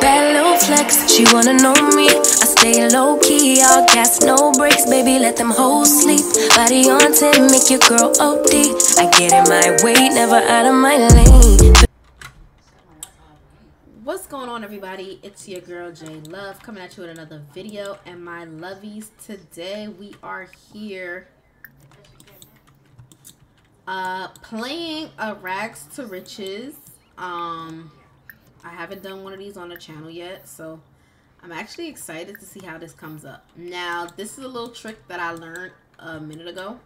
Bad little flex, she wanna know me. I stay low key, all gas, no brakes, baby. Let them hoes sleep. Body on 10, make your girl OD. I get in my way, never out of my lane. What's going on, everybody? It's your girl Jay Love coming at you with another video. And my lovies, today we are here uh, playing a Rags to Riches. Um, I haven't done one of these on the channel yet, so I'm actually excited to see how this comes up. Now, this is a little trick that I learned a minute ago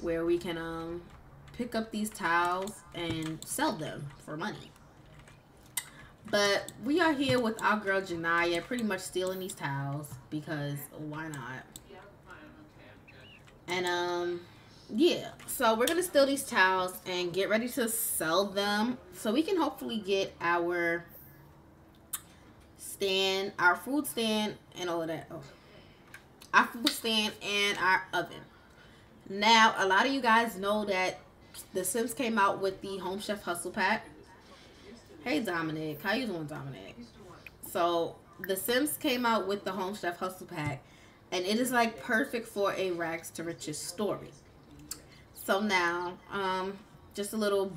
where we can um, pick up these tiles and sell them for money. But we are here with our girl Janaya pretty much stealing these towels because why not? And um yeah, so we're gonna steal these towels and get ready to sell them so we can hopefully get our stand, our food stand, and all of that. Oh, our food stand and our oven. Now, a lot of you guys know that The Sims came out with the Home Chef Hustle Pack. Hey Dominic, how you doing, Dominic? So The Sims came out with the Home Chef Hustle Pack, and it is like perfect for a rags to riches story. So now, um, just a little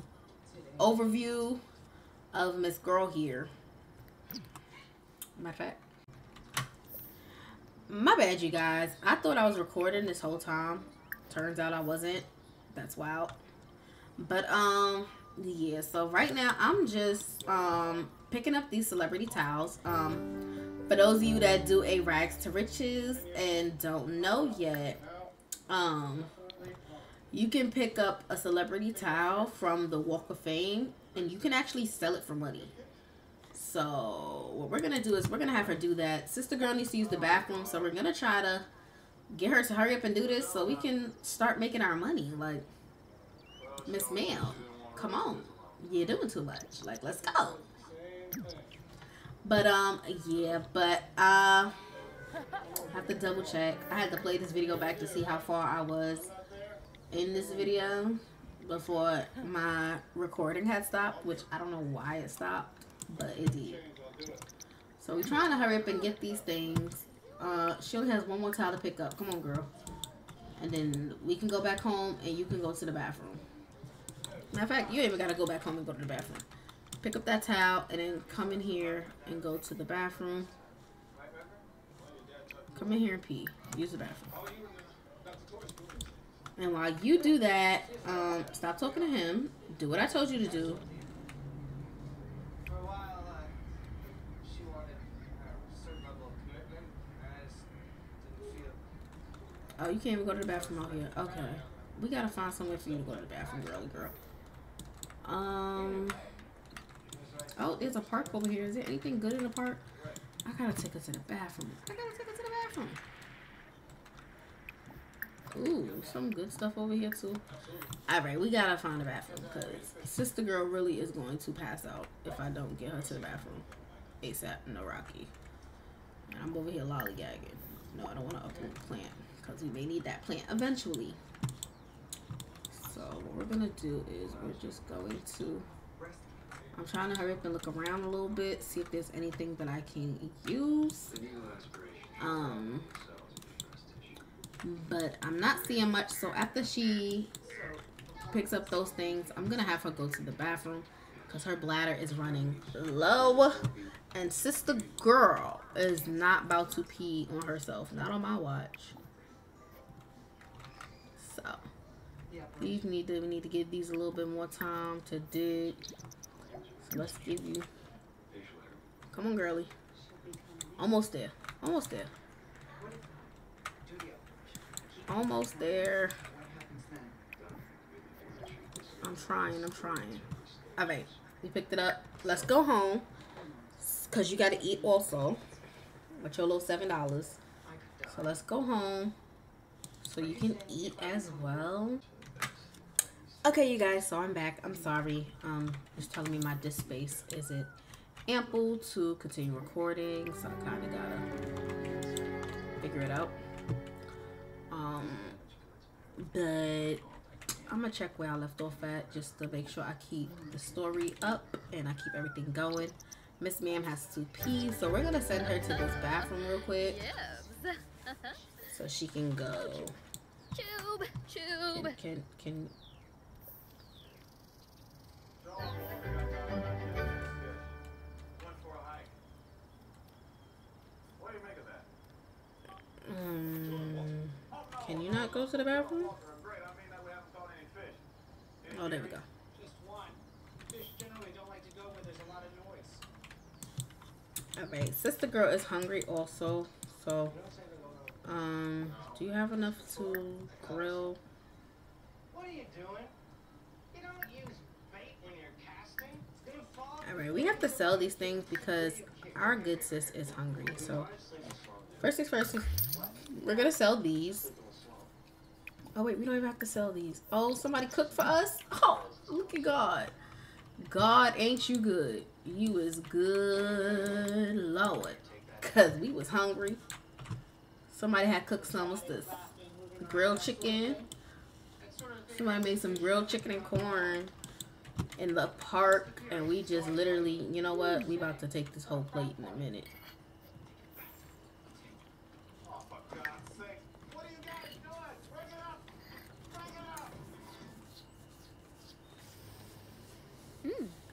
overview of Miss Girl here. Matter of fact, my bad, you guys. I thought I was recording this whole time. Turns out I wasn't. That's wild. But um, yeah. So right now I'm just um picking up these celebrity towels. Um, for those of you that do a rags to riches and don't know yet, um you can pick up a celebrity towel from the Walk of Fame and you can actually sell it for money. So what we're gonna do is we're gonna have her do that. Sister girl needs to use the bathroom, so we're gonna try to get her to hurry up and do this so we can start making our money. Like Miss Ma'am, come on. You're doing too much. Like let's go. But um yeah, but uh I have to double check. I had to play this video back to see how far I was in this video before my recording had stopped, which I don't know why it stopped, but it did. So we're trying to hurry up and get these things. Uh, she only has one more towel to pick up. Come on, girl. And then we can go back home and you can go to the bathroom. Matter of fact, you even got to go back home and go to the bathroom. Pick up that towel and then come in here and go to the bathroom. Come in here and pee. Use the bathroom. And while you do that, um, stop talking to him. Do what I told you to do. Oh, you can't even go to the bathroom out here. Okay. We gotta find somewhere for you to go to the bathroom, girly girl. Um. Oh, there's a park over here. Is there anything good in the park? I gotta take her to the bathroom. I gotta take her to the bathroom. Ooh, some good stuff over here too. Alright, we gotta find a bathroom because sister girl really is going to pass out if I don't get her to the bathroom. ASAP, no Rocky. And I'm over here lollygagging. No, I don't want to uproot the plant because we may need that plant eventually. What we're gonna do is we're just going to I'm trying to hurry up and look around a little bit, see if there's anything that I can use. Um but I'm not seeing much. So after she picks up those things, I'm going to have her go to the bathroom because her bladder is running low. And sister girl is not about to pee on herself. Not on my watch. These need to we need to give these a little bit more time to dig. So let's give you Come on, girly. Almost there. Almost there. Almost there. I'm trying, I'm trying. Alright, we picked it up. Let's go home. Because you got to eat also. With your little $7. So let's go home. So you can eat as well. Okay, you guys, so I'm back. I'm sorry. Um, it's telling me my disk space isn't ample to continue recording. So I kind of got to figure it out. Um, but I'm gonna check where I left off at just to make sure I keep the story up and I keep everything going. Miss Ma'am has to pee, so we're gonna send her to this bathroom real quick. so she can go. Tube, tube. Can, can, can Mm, can you not go to the bathroom? Oh, there we go. Alright, sister girl is hungry also. So, um, do you have enough to grill? What are you doing? You don't use bait when you're casting. It's gonna fall. Alright, we have to sell these things because our good sis is hungry. So, first things first, we're gonna sell these. Oh wait, we don't even have to sell these. Oh, somebody cooked for us? Oh, look at God. God, ain't you good? You is good, Lord. Cause we was hungry. Somebody had cooked some of this grilled chicken. Somebody made some grilled chicken and corn in the park, and we just literally, you know what? We about to take this whole plate in a minute.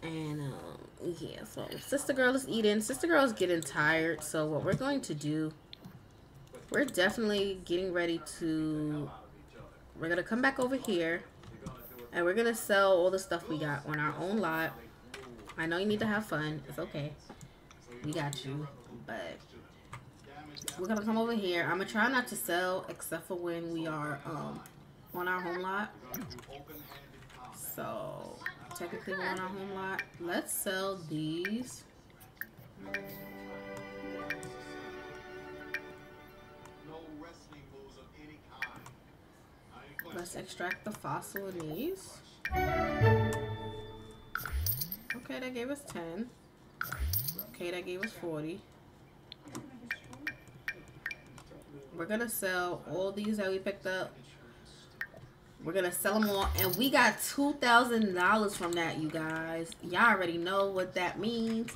And um, yeah, so sister girl is eating. Sister girl is getting tired. So what we're going to do, we're definitely getting ready to. We're gonna come back over here, and we're gonna sell all the stuff we got on our own lot. I know you need to have fun. It's okay. We got you, but we're gonna come over here. I'm gonna try not to sell except for when we are um on our home lot. So technically we're on our home lot. Let's sell these. Let's extract the fossil in these. Okay, that gave us 10. Okay, that gave us 40. We're gonna sell all these that we picked up. We're gonna sell them all, and we got two thousand dollars from that, you guys. Y'all already know what that means.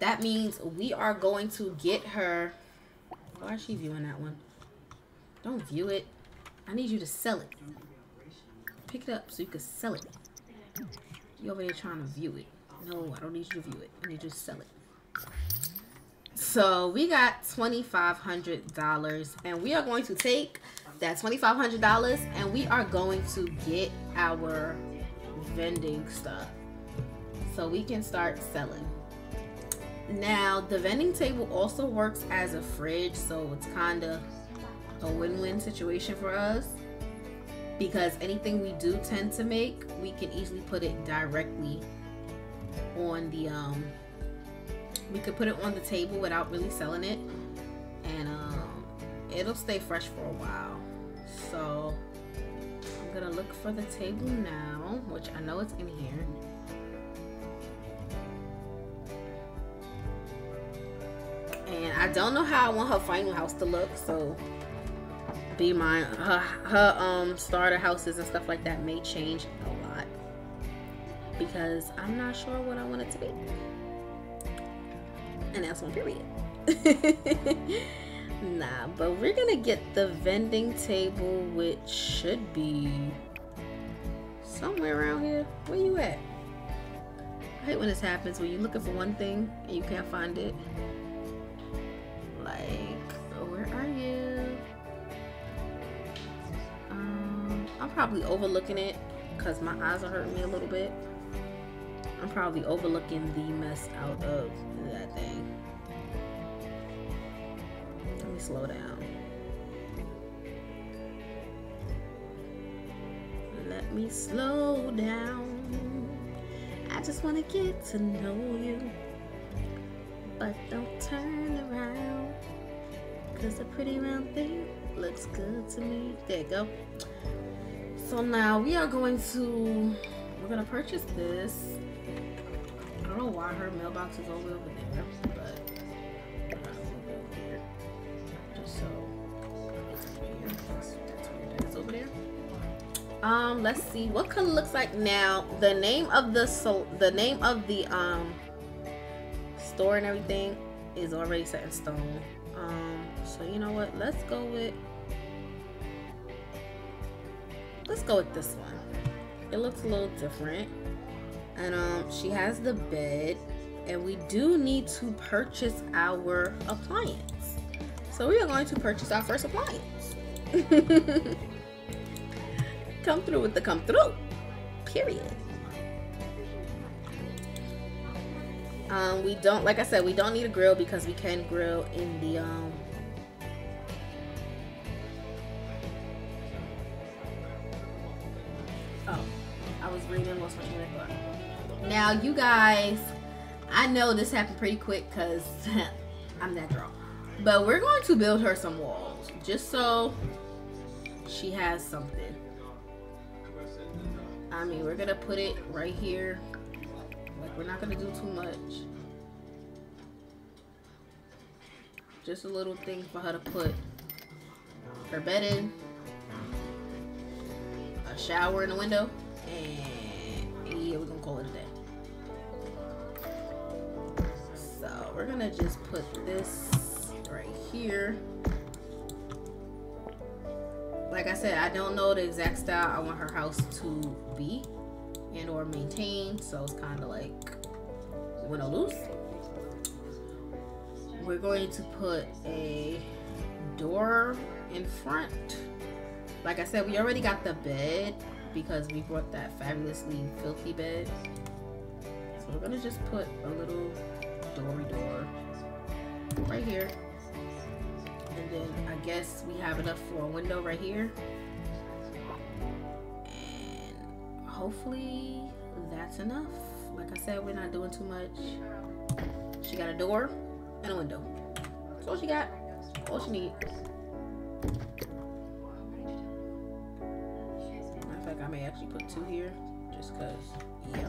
That means we are going to get her. Why is she viewing that one? Don't view it. I need you to sell it. Pick it up so you can sell it. You over there trying to view it. No, I don't need you to view it. I need you to sell it. So we got $2,500 and we are going to take that $2,500 and we are going to get our vending stuff so we can start selling. Now the vending table also works as a fridge so it's kind of a win-win situation for us. Because anything we do tend to make we can easily put it directly on the um we could put it on the table without really selling it. And um it'll stay fresh for a while. So i'm gonna look for the table now which i know it's in here. And i don't know how i want her final house to look so be mine her her um starter houses and stuff like that may change a lot. Because i'm not sure what i want it to be. And that's one period. Nah but we're gonna get the vending table which should be somewhere around here. Where you at? I hate when this happens when you're looking for one thing and you can't find it. Like where are you i'm probably overlooking it because my eyes are hurting me a little bit. I'm probably overlooking the mess out of that thing. Let me slow down. Let me slow down. I just want to get to know you. But don't turn around Cause a pretty round thing looks good to me. There you go. So now we are going to we're gonna purchase this. I don't know why her mailbox is over there, but. Just so. That's, over there. Um, let's see what color looks like now. The name of the so the name of the um store and everything is already set in stone. Um, so you know what? Let's go with let's go with this one. It looks a little different. And um she has the bed and we do need to purchase our appliance. So we are going to purchase our first appliance. come through with the come through. Period. Um, we don't, like I said, we don't need a grill because we can grill in the um, Now, you guys, I know this happened pretty quick because I'm that girl. But we're going to build her some walls just so she has something. I mean, we're gonna put it right here. Like, we're not gonna do too much. Just a little thing for her to put her bed in, a shower in the window, and yeah, we're gonna call it a day. So we're gonna just put this right here. Like I said, I don't know the exact style I want her house to be and or maintain, so it's kind of like win or lose. We're going to put a door in front. Like I said, we already got the bed because we brought that fabulously filthy bed. So we're gonna just put a little doory door right here. And then I guess we have enough for a window right here. And hopefully that's enough. Like I said, we're not doing too much. She got a door and a window. That's all she got. All she needs. Fact, I may actually put two here just because, yeah.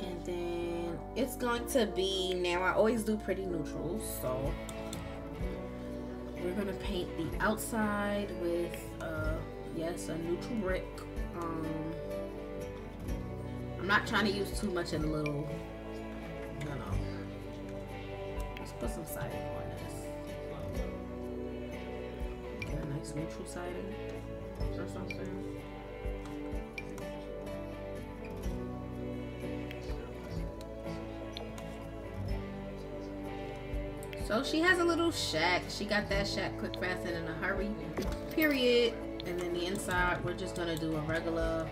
And then it's going to be, now I always do pretty neutrals, so we're gonna paint the outside with, uh, yes, a neutral brick. Um, I'm not trying to use too much of the little, you know, let's put some siding on this. Get a nice neutral siding or something. So she has a little shack. She got that shack quick, fast, and in a hurry. Period. And then the inside, we're just gonna do a regular.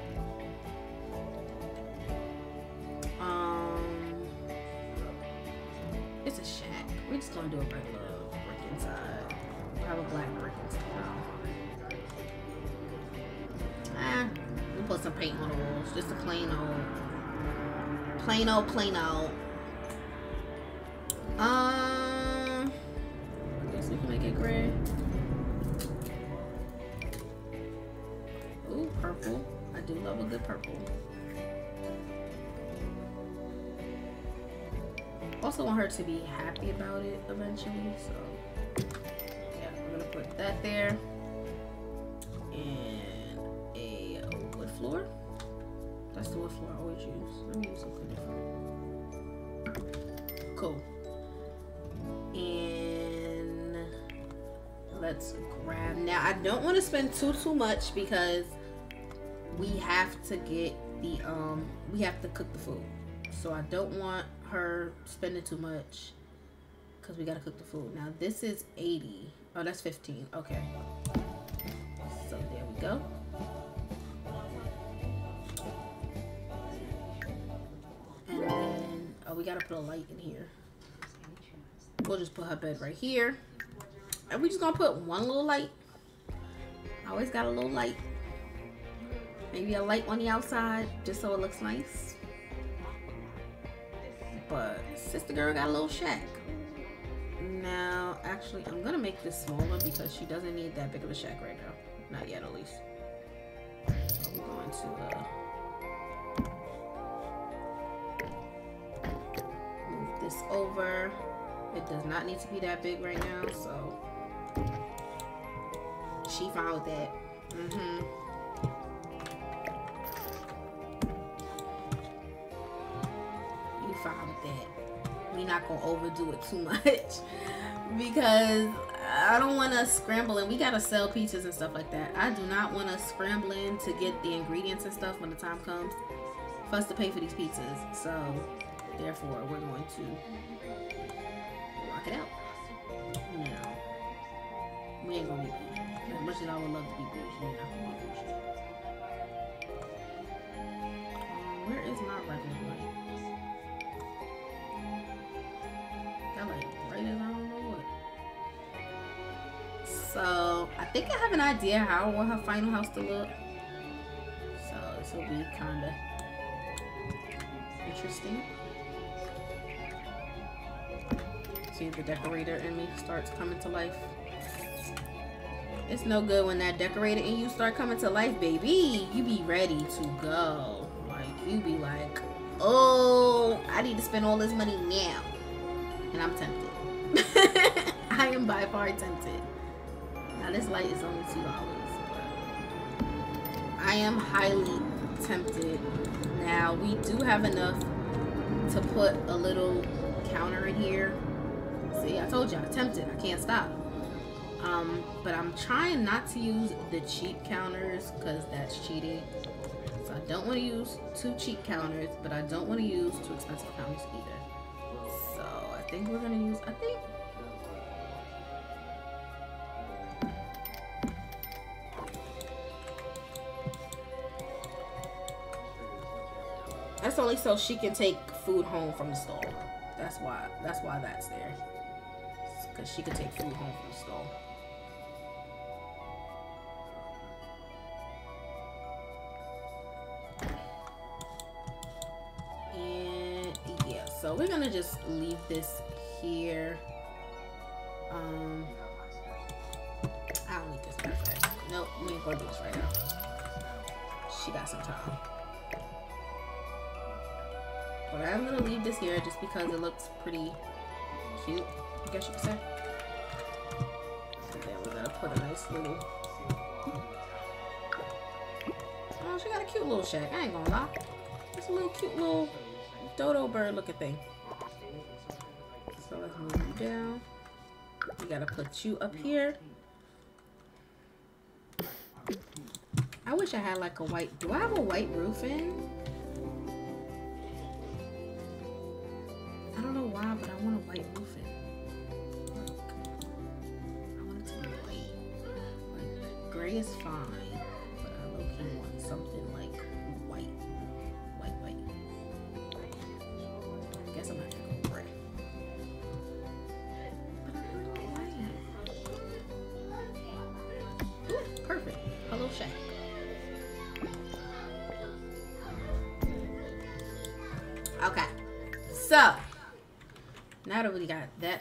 To be happy about it eventually, so yeah, we're gonna put that there. And a wood floor. That's the wood floor I always use. Let me use something different. Cool. And let's grab now I don't want to spend too too much because we have to get the um we have to cook the food so I don't want her spending too much because we got to cook the food now this is 80 oh that's 15 okay so there we go and then oh we got to put a light in here We'll just put her bed right here. And we just gonna put one little light. I always got a little light. Maybe a light on the outside, just so it looks nice but sister girl got a little shack. Now, actually, I'm gonna make this smaller because she doesn't need that big of a shack right now. Not yet, at least. So we're going to, uh, move this over. It does not need to be that big right now, so she followed that. Mm-hmm. Not gonna overdo it too much because I don't want to scramble and we gotta sell pizzas and stuff like that. I do not want to scramble in to get the ingredients and stuff when the time comes for us to pay for these pizzas. So therefore, we're going to rock it out. Now, we ain't gonna be bougie. As much as I would love to be bougie, we're not gonna be bougie. Um, where is my regular light? Think I have an idea how I want her final house to look. So this will be kind of interesting. See if the decorator in me starts coming to life. It's no good when that decorator in you start coming to life, baby. You be ready to go. Like you be like, oh, I need to spend all this money now. And I'm tempted. I am by far tempted. This light is only two dollars, I am highly tempted. Now we do have enough to put a little counter in here. See, I told you I'm tempted. I can't stop. Um, but I'm trying not to use the cheap counters because that's cheating. So I don't want to use two cheap counters, but I don't want to use two expensive counters either. So I think we're gonna use. I think so she can take food home from the store. That's why. That's why that's there. Because she can take food home from the store. And yeah, so we're gonna just leave this here. Um, I don't need this perfect. Nope, we ain't gonna do this right now. She got some time. But I'm gonna leave this here just because it looks pretty cute, I guess you could say. And then we're gonna put a nice little. Oh, she got a cute little shack. I ain't gonna lie. It's a little cute little dodo bird looking thing. So let's move you down. We gotta put you up here. I wish I had like a white. Do I have a white roof in? Why, but I want a white. Like, I want it to be white. Like, gray is fine,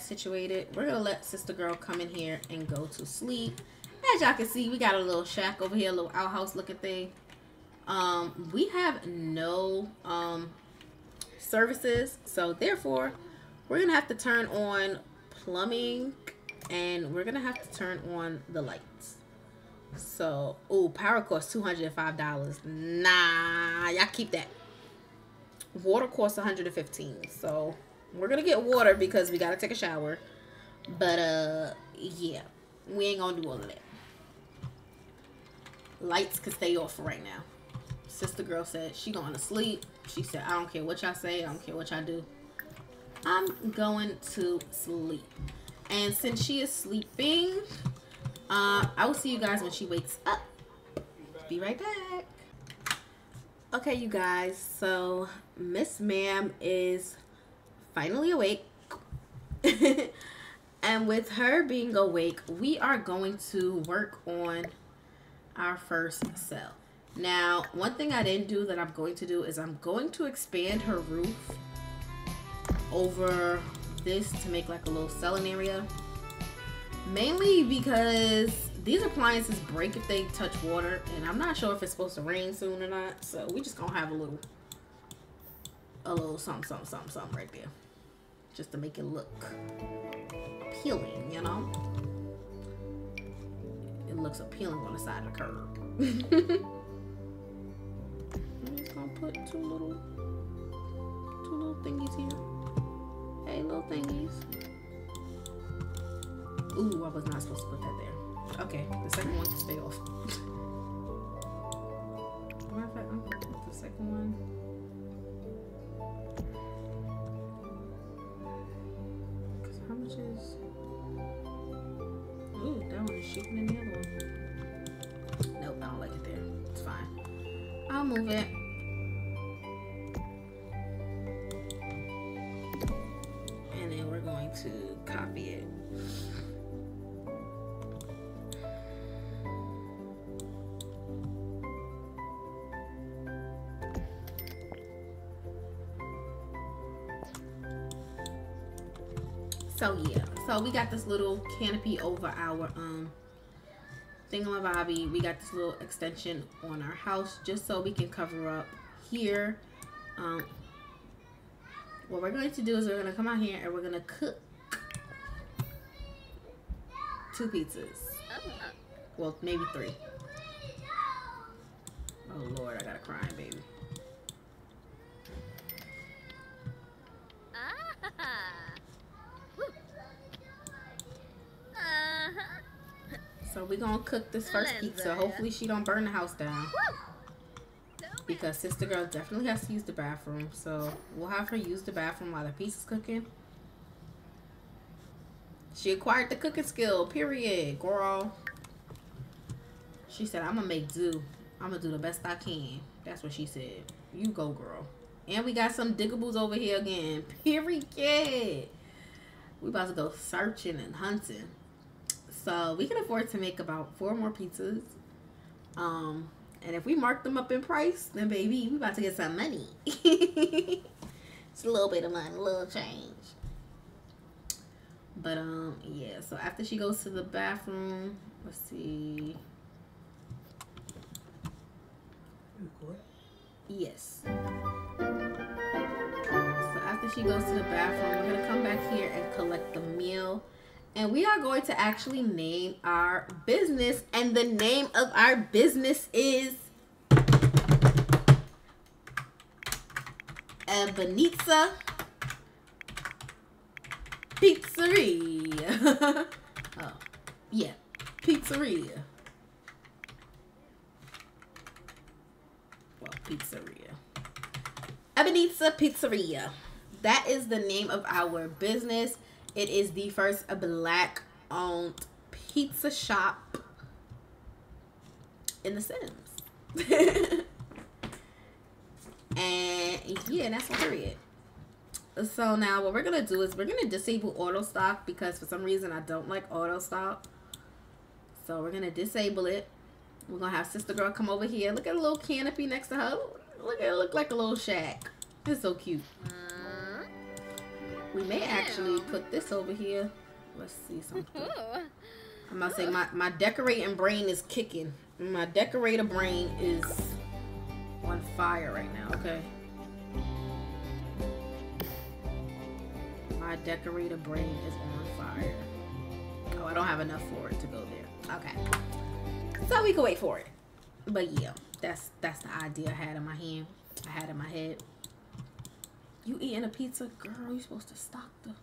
situated, we're gonna let sister girl come in here and go to sleep. As y'all can see, we got a little shack over here, a little outhouse looking thing. Um, we have no um services, so therefore we're gonna have to turn on plumbing and we're gonna have to turn on the lights. So, oh, power costs two hundred and five dollars. Nah, y'all keep that. Water costs one hundred and fifteen. So we're gonna get water because we gotta take a shower. But uh, yeah, we ain't gonna do all of that. Lights can stay off for right now. Sister girl said she going to sleep. She said, I don't care what y'all say. I don't care what y'all do. I'm going to sleep. And since she is sleeping, uh, I will see you guys when she wakes up. Be right back. Okay, you guys. So Miss Ma'am is finally awake. and with her being awake, we are going to work on our first cell. Now, one thing I didn't do that I'm going to do is I'm going to expand her roof over this to make like a little selling area. Mainly because these appliances break if they touch water and I'm not sure if it's supposed to rain soon or not. So we just gonna have a little a little something, something, something, something right there. Just to make it look appealing, you know? It looks appealing on the side of the curb. I'm just gonna put two little, two little thingies here. Hey, little thingies. Ooh, I was not supposed to put that there. Okay, the second one can stay off. Matter of fact, I'm gonna put the second one. Much is? Ooh, that one is cheaper than the other one. Nope, I don't like it there. It's fine. I'll move it. So yeah, so we got this little canopy over our um thingamabobby. We got this little extension on our house just so we can cover up here. Um, what we're going to do is we're gonna come out here and we're gonna cook two pizzas. Well, maybe three. Oh Lord, I got a crying baby. We're gonna cook this first pizza. Hopefully she don't burn the house down. Because sister girl definitely has to use the bathroom. So we'll have her use the bathroom while the pizza's cooking. She acquired the cooking skill, period, girl. She said, I'm gonna make do. I'm gonna do the best I can. That's what she said. You go, girl. And we got some diggables over here again. Period. We about to go searching and hunting. So we can afford to make about four more pizzas. Um, and if we mark them up in price, then baby, we about to get some money. it's a little bit of money, a little change. But um, yeah. So after she goes to the bathroom, let's see. Yes. So after she goes to the bathroom, we're gonna come back here and collect the meal. And we are going to actually name our business. And the name of our business is Ebonizza Pizzeria. oh, yeah, Pizzeria. Well, Pizzeria. Ebonizza Pizzeria. That is the name of our business. It is the first black owned pizza shop in the Sims. and yeah, that's period. So now what we're gonna do is we're gonna disable auto stock because for some reason I don't like auto stock. So we're gonna disable it. We're gonna have sister girl come over here. Look at a little canopy next to her. Look at it look like a little shack. It's so cute. We may actually put this over here. Let's see something. I'm gonna say my, my decorating brain is kicking. My decorator brain is on fire right now, okay? My decorator brain is on fire. Oh, I don't have enough for it to go there. Okay. So we can wait for it. But yeah, that's that's the idea I had in my hand. I had in my head. You eating a pizza? Girl, you supposed to stock the...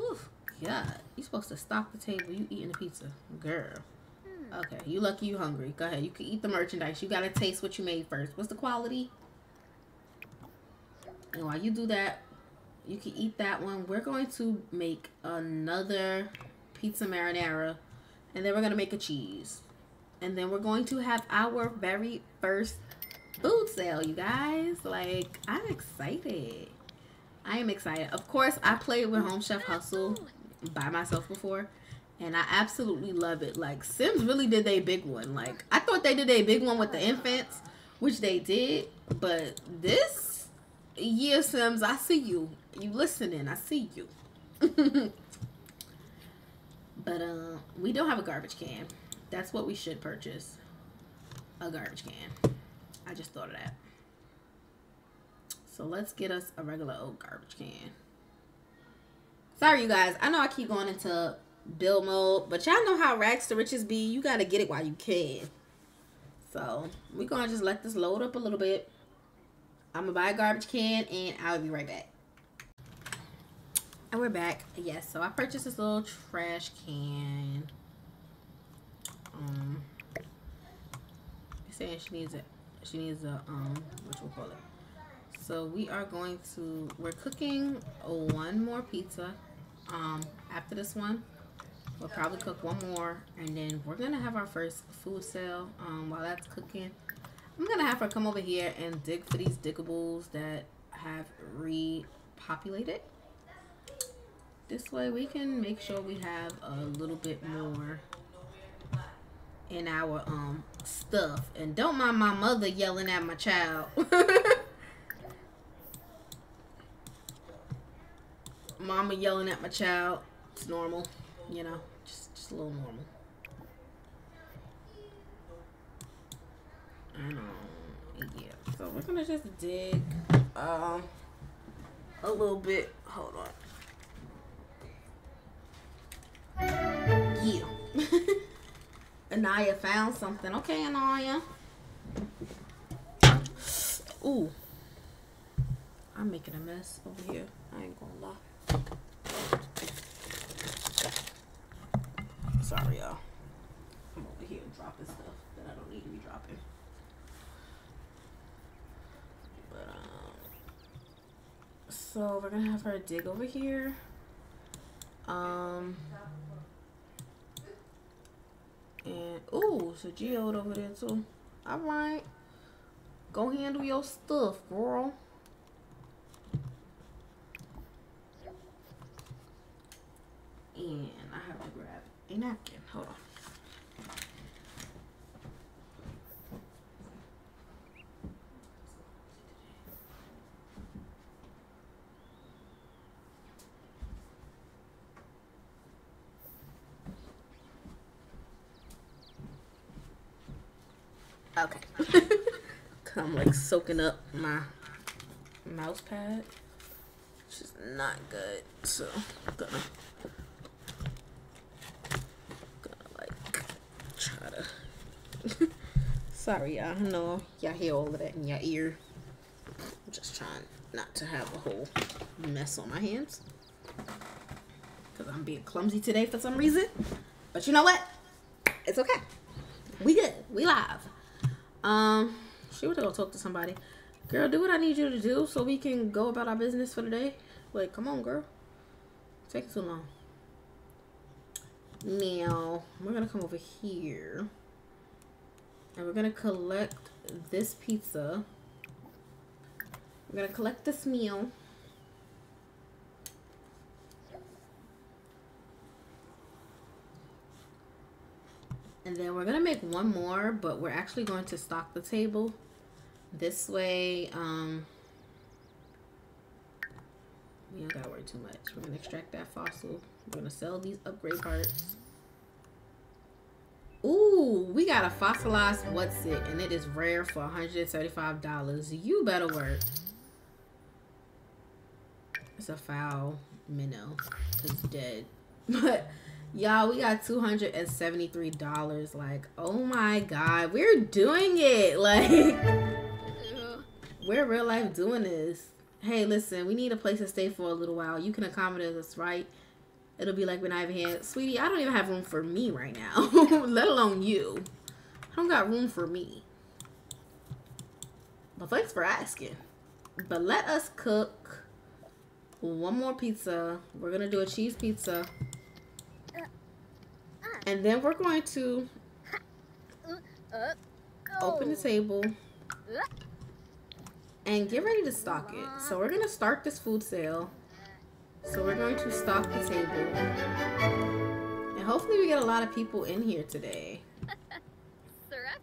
Oof, God. You supposed to stock the table. You eating a pizza. Girl. Hmm. Okay, you lucky you hungry. Go ahead. You can eat the merchandise. You got to taste what you made first. What's the quality? And while you do that, you can eat that one. We're going to make another pizza marinara. And then we're going to make a cheese. And then we're going to have our very first food sale, you guys. Like, I'm excited. I am excited. Of course, I played with Home Chef Hustle by myself before. And I absolutely love it. Like, Sims really did a big one. Like, I thought they did a big one with the infants, which they did. But this year, Sims, I see you. You listening. I see you. but, uh, we don't have a garbage can. That's what we should purchase. A garbage can. I just thought of that. So let's get us a regular old garbage can. Sorry, you guys. I know I keep going into build mode, but y'all know how rags to riches be. You gotta get it while you can. So we're gonna just let this load up a little bit. I'm gonna buy a garbage can and I'll be right back. And we're back. Yes, so I purchased this little trash can. Um, saying she needs a she needs a um what you call it. So we are going to we're cooking one more pizza. Um, after this one, we'll probably cook one more, and then we're gonna have our first food sale. Um, while that's cooking, I'm gonna have her come over here and dig for these diggables that have repopulated. This way we can make sure we have a little bit more in our um stuff. And don't mind my mother yelling at my child. Mama yelling at my child. It's normal, you know, just just a little normal. And um, yeah. So we're gonna just dig um a little bit. Hold on. Yeah. Anaya found something. Okay, Anaya. Ooh. I'm making a mess over here. I ain't gonna lie. Sorry, y'all. I'm over here dropping stuff that I don't need to be dropping. But, um, so we're gonna have her dig over here. Um, and ooh, so Geode over there too. All right, go handle your stuff, girl. And I have to grab a napkin. Hold on. Okay. I'm like soaking up my mouse pad, which is not good. So I'm gonna, gonna like try to. Sorry, y'all. I know y'all hear all of that in your ear. I'm just trying not to have a whole mess on my hands because I'm being clumsy today for some reason. But you know what? It's okay. We good. We live. Um, she to go talk to somebody. Girl, do what I need you to do so we can go about our business for the day. Like, come on, girl. Take too long. Now, we're gonna come over here. And we're gonna collect this pizza. We're gonna collect this meal. And then we're gonna make one more, but we're actually going to stock the table. This way, um, we don't gotta worry too much. We're gonna extract that fossil. We're gonna sell these upgrade parts. Ooh, we got a fossilized what's it, and it is rare for $135. You better work. It's a foul minnow. It's dead. But Y'all, we got $273. Like, oh my God, we're doing it. Like, we're real life doing this. Hey, listen, we need a place to stay for a little while. You can accommodate us, right? It'll be like when I have here. Sweetie, I don't even have room for me right now, let alone you. I don't got room for me. But thanks for asking. But let us cook one more pizza. We're going to do a cheese pizza. And then we're going to open the table and get ready to stock it. So we're going to start this food sale. So we're going to stock the table. And hopefully we get a lot of people in here today.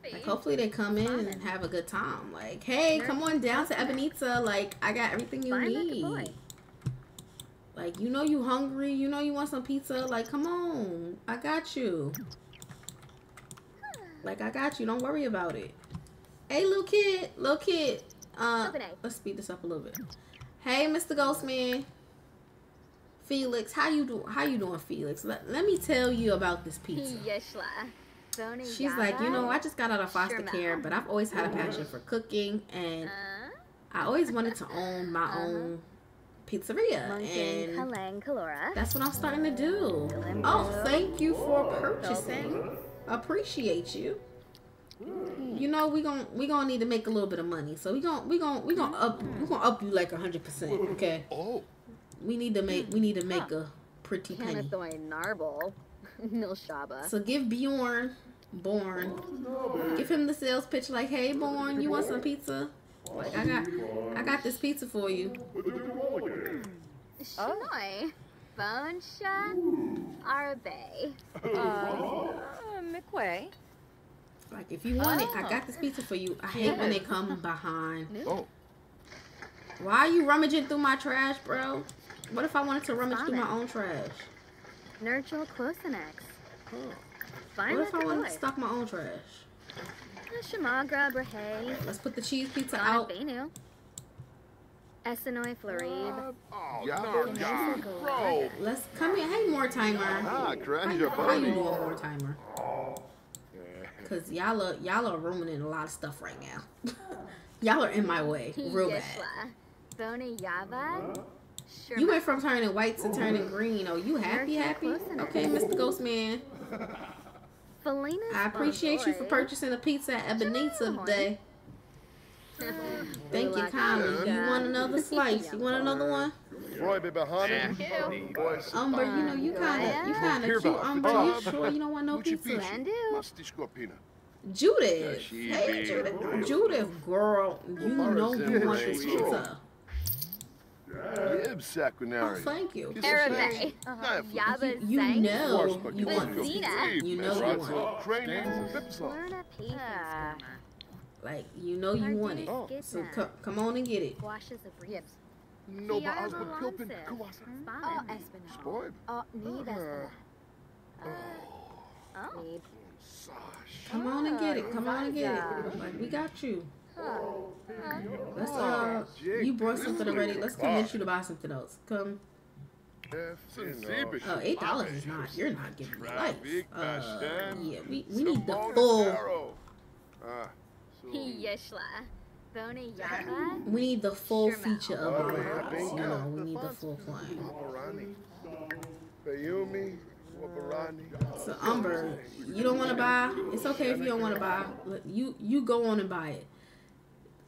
Like hopefully they come in and have a good time. Like, hey, come on down to Ebonizza. Like, I got everything you need. Like, you know you hungry. You know you want some pizza. Like, come on. I got you. Like, I got you. Don't worry about it. Hey, little kid. Little kid. Uh, let's speed this up a little bit. Hey, Mr. Ghostman. Felix, how you do? How you doing, Felix? Let, let me tell you about this pizza. She's like, you know, I just got out of foster care, but I've always had a passion for cooking, and Uh, I always wanted to own my Uh-huh. own pizzeria, Munkin and Kalang Kalora. that's what I'm starting to do. Oh, thank you for purchasing. Appreciate you. Mm. You know we gon' we gonna need to make a little bit of money, so we gon' we gon' we gonna up we gonna up you like a hundred percent. Okay, Oh, we need to make we need to make a pretty penny. Kanathoy Narble. Milshaba. So give Bjorn, Born, give him the sales pitch like, hey Born, you want some pizza? Like I got, I got this pizza for you. Oh. Shinoi. Bonsha. Arabe. Uh, oh. McQuay. Like if you want it, I got this pizza for you. I hate when they come behind. oh, Why are you rummaging through my trash, bro? What if I wanted to rummage through my own trash? Nurture Closenex. Oh. What if I wanted to stock my own trash? Shamagra Brahe. Let's put the cheese pizza out. Benu. Essenoi Florib. oh, yeah, bro. Let's come here. Hey, Mortimer. Ah, grand your How you body. doing, Mortimer? Cause y'all are y'all are ruining a lot of stuff right now. y'all are in my way, real bad. Yeshla. Boni Yava. You went from turning white to turning green. Oh, you happy, happy? Okay, Mr. Ghostman. Felina. I appreciate you for purchasing a pizza at Ebonizza today. Thank you kindly. You want another slice? You want another one? Roy baby honey. Boys. Umber, you know you kind of you kind of cute. Umber, you sure you don't want no pizza? Landu. Masti. Judith, hey. Judith, Judith, girl, you know you want this pizza. Yib Oh, thank you. Arabe. Yava You Zang. know you want this pizza. You know you want it. Crane and Bipsa. Lerna Pavement. Like you know you want it. Oh. So co- come on and get it. Washes of ribs. No, but I was with Pilpin. Kuwasa. Oh, Espinal. Boy. Oh, need Espinal. Oh. Need. Come on and get it. Come on and get it. Like we got you. Let's uh, you brought something already. Let's convince you to buy something else. Come. Oh, eight dollars is not. You're not giving me life. Uh, yeah, we, we need the full. Yeshla. Boni Yava. We need the full Sure, feature of our lives. You know, we need the full plan. Bayumi. So Umber, you don't want to buy. It's okay if you don't want to buy. You you go on and buy it.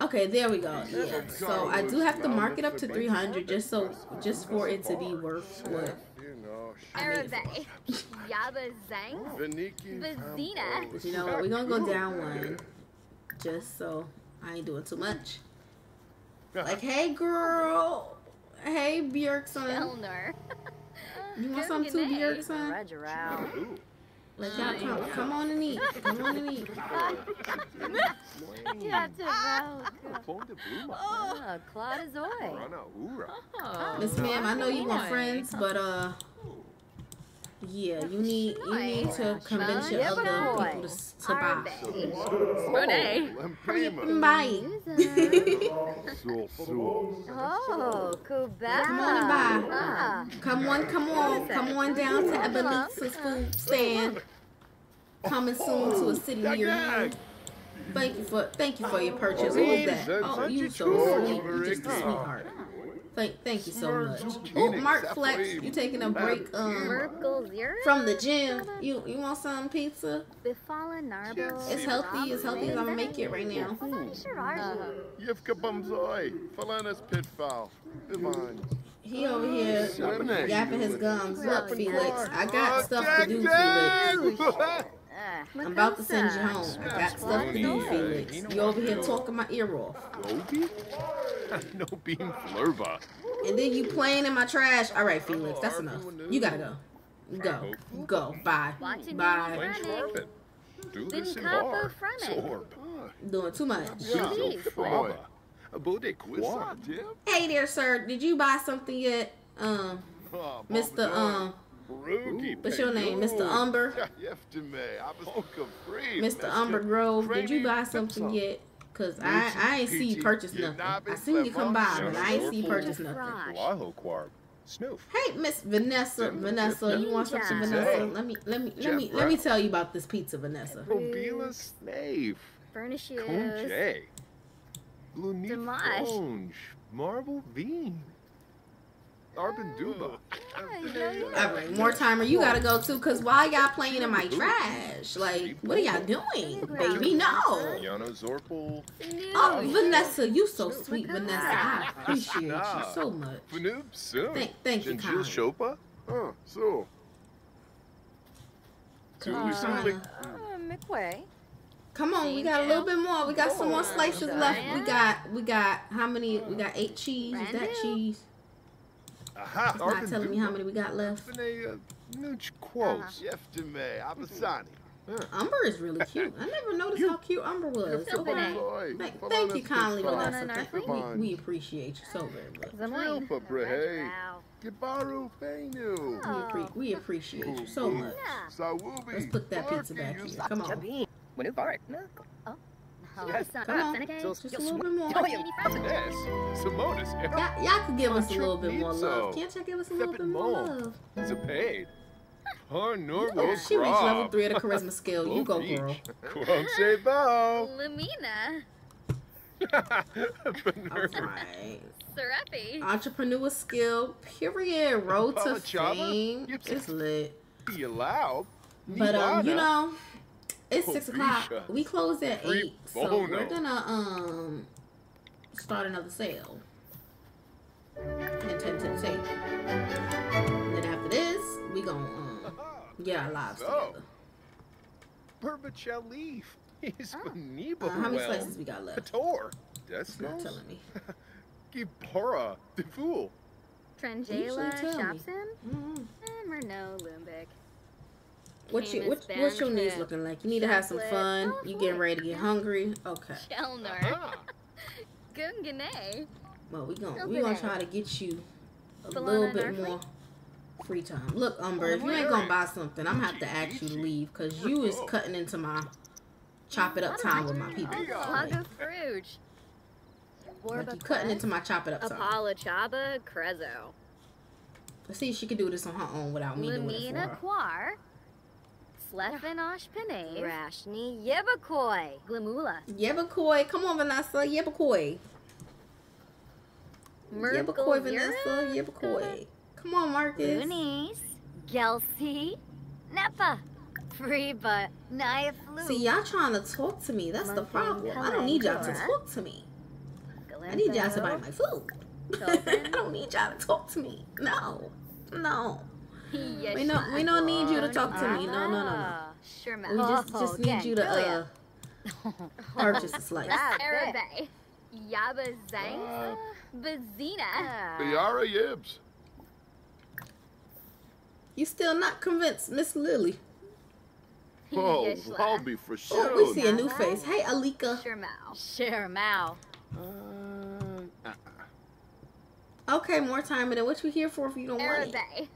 Okay, there we go. Yeah. So I do have to mark it up to 300 just so just for it to be worth what You know. I made it. Arabe. Yava Zang. Veniki. Vizina. You know what? We're gonna go down one just so I ain't doing too much. Like, hey girl, hey Bjorkson, Elner. you want some too, Bjorkson? Roger out. Like, y'all come, come on and eat, come on and eat. Oh, Claude Azoy. Oh. Miss Ma'am, I know you want friends, but uh, yeah, you need you need to convince your other people to, to buy. Monet. Lempema. Buy. Sul, sul. Oh, Quebec. Come on and buy. Ah. Come on, come on, come on down to Ebonizza's food stand. Coming soon to a city near you. Thank you for thank you for your purchase. Who was that? Oh, you so sweet. You just a sweetheart. Thank thank you so much. Oh, Mark Flex, you taking a break um from the gym. You you want some pizza? It's healthy, as healthy as I'm gonna make it right now. Yevka Bumzoi. Falanas Pitfall. Ivan. He over here yapping his gums. Look, Felix, I got stuff to do, Felix. Felix. I'm about to send you home. I got stuff to do, Felix. You over here talking my ear off. Gobi? no beam flurba. And then you playing in my trash. All right, Felix, that's enough. You gotta go. Go. Go. Bye. Bye. Do this in bar. Doing too much. Please. Fraba. A bude quad. Hey there, sir. Did you buy something yet? Um, Mr. Um, what's your name? Mr. Umber? Mr. Umber Grove, did you buy something yet? Cause I I ain't see you purchase nothing. I seen you come by, but I ain't see you purchase nothing. Waho Quarb. Snoof. Hey, Miss Vanessa. Vanessa, you want something, Ninja. Vanessa? Hey. Let me let me let Jeff me let me tell you about this pizza, Vanessa. Mobila Snave. Furnish you. Conjay. Lunif Dimash. Onge. Marvel Duba. All right, Mortimer. You gotta go too, cause why y'all playing in my trash? Like, what are y'all doing, baby? No. Yana Zorpal. Oh, Vanessa, you so sweet, Vanessa. I appreciate you so much. Fanoob Soon. Thank, thank you, Jinjil Colin. Shopa. Oh, so. Come Tuli on. Sulik. Uh, Come on, we got a little bit more. We got some more slices left. We got, we got how many? We got eight cheese. Is that cheese? Aha. It's not telling me how many we got left. Bene Nooch Quos. Yeftime Abasani. Umber is really cute. I never noticed how cute Umber was. Okay. been Thank, thank you kindly, Come on, Vanessa. in our Thank, fleet. we, we appreciate you so very much. Zamoin. Trilpa Brehe. Wow. Gibaru Feinu. We, appre- we oh. appreciate you so much. Sawubi. Let's put that pizza back here. Come on. Chabin. When Bart. Yes, Come on. Seneca. Just a little bit more. Yes. Simonis. Y'all, y'all could give us a little bit more love. Can't y'all give us a little bit more love? Zapade. Har You Norvo know, she reached level three of the charisma scale. You go, girl. Quam Bo. Lumina. Alright. Serapi. Entrepreneur skill, period. Road to fame. Yips. It's lit. Be allowed. But um, you know, it's six o'clock. Orisha. We close at Free eight, so we're gonna um start another sale. And tend to the table. Then after this, we gonna um get our lives So, together. Pervachalif. He's Oh. Beniba. Uh, how many slices we got left? Pator. It's not Desnos. telling me. Gipora. Defool. Trangela. Usually tell me. Shopson. Mhm. And Murno Lumbic. What you Camus what, what's your knees Trip. looking like? You need to have some fun. Oh, You getting ready to get hungry? Okay. Chelnor. Ah. Gungane. Well, we gon' Open we gonna try to get you a Full little bit Narfleet? more free time. Look, Umber, if you ain't gonna buy something, I'm gonna have to ask you to leave because you is cutting into my chop it up time with my people. Like, Lago Fruge. like you cutting into my chop it up time. Apollo Chaba Crezo. Let's see if she can do this on her own without me doing it for Lumina her. Quar. Slefinosh Pinave. Rashni Yebakoi. Glamula. Yebakoi, come on, Vanessa. Yebakoi. Yebakoi, Vanessa. Yebakoi. Come on, Marcus. Loonies. Gelsey. Nepa. Free but Naya Flu. See, y'all trying to talk to me. That's the Monkey problem. I don't need y'all to talk to me. I need y'all to buy my food. I don't need y'all to talk to me. No, no. We don't. We don't need you to talk to me. No, no, no, no. Sure, We just just need you to uh purchase a slice. Right. Arabe. Yaba Zangs. Bazina. Ah. Biara Yibs. You still not convinced, Miss Lily? Oh, I'll be for sure. Oh, we see a new face. Hey, Alika. Shermau. Sure, Mao. Uh, Okay, more time than what you here for if you don't want it.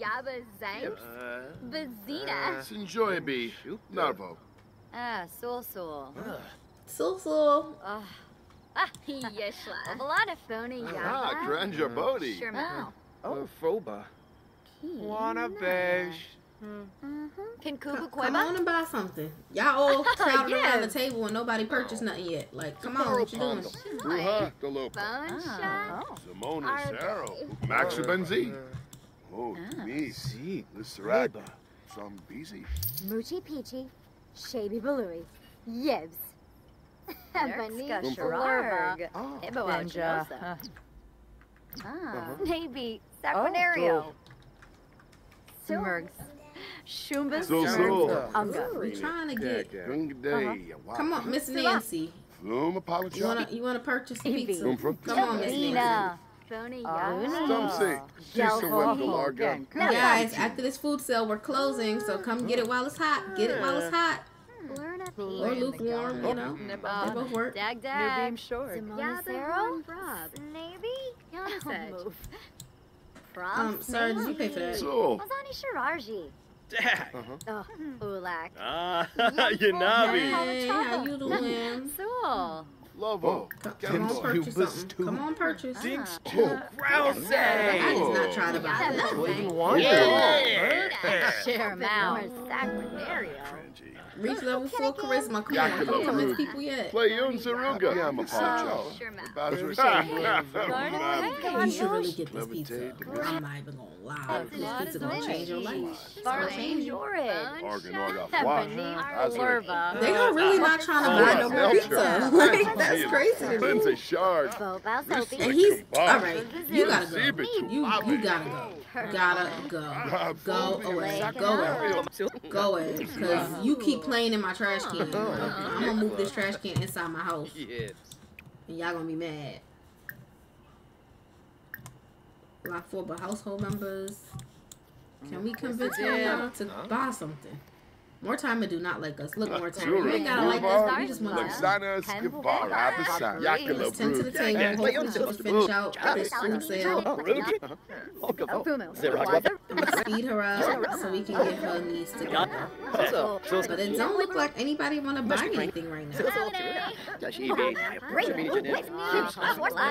Arabe. Yaba Zangs. uh, Bazina. Enjoy be. Narvo. Ah, Soul Soul. So so. Ah, Yeshla. Vlada. Phony Ah, Yaba. Granja Bodhi. Shermau. Oh, Phoba. Wanna beige. Can Kubu Come Queba? on and buy something. Y'all all crowded around the table and nobody purchased nothing yet. Like, come on, what you doing? Ruha Dalopa. Bone Ah, Shot. oh. Simona Saro. Arabe. Max Benzi. Oh, Ah. me. See. Lissarat. Some busy. Moochie Peachy, Shaby Baluri, Yibs. Nerska Umpa. Shararg. Oh. Iboa Ah, maybe Oh, Saquinario. Sumurgs. Shumba So, so. Unga. We trying to get. Young day. Come on, Miss Nancy. Flum You apology. wanna you wanna purchase some Evie. pizza? Umfra. Come on, Miss Nancy. Ina. Phony Oh. Yaba. Some say. Jason went to Guys, after this food sale, we're closing, so come get it while it's hot. Get it while it's hot. Learn a Or lukewarm, you know. They both work. Dag dag. beam short. Yaba Zero? Rob. Maybe? Yonsej. Move. Um, sir, did you pay for that? So. Mazani Shirarji. Dad. Oh, Ulak. Ah, Hey, Yanabi. Hey, how you doing? Soul. Lovo. Oh, Co- Come on, Dinks purchase something. too. Come on, purchase. Dinks Oh. too. Rousey. I is not trying to buy Yeah, that. What do you Yeah. want? Yeah. Share 'em out. Sacranario. Cringy. Reach level four charisma. Come Yeah, on, come don't on. convince people yet. Play young Zaruga. Yeah, I'm a Oh, poncho. sure, ma'am. Bowser You should really get this pizza. the I'm not even gonna lie. This Lot pizza of gonna noise. change your life. Barney Jordan. Bargain on off Ebony wash. Lurva. They are really not trying to buy no more pizza. Like that's crazy to me. Lindsay Shard. Boba Sophie. And he's all right. You gotta go. You you gotta go. Gotta go. Go away. Go away. Go away. Cause you keep playing in my trash can. Uh-huh. I'm gonna move this trash can inside my house, Yeah. and y'all gonna be mad. Lock four, but household members. Can we convince y'all to buy something? More time and do not like us. Look, more time. You ain't gotta like us. You just want to. Luxana Escobar. Abasa. Yakula Let's tend to the Brute. table. Hopefully, she can finish out this food sale. Fumo. I'm gonna speed her up so we can get her knees together. But it don't look like anybody wanna buy anything right now.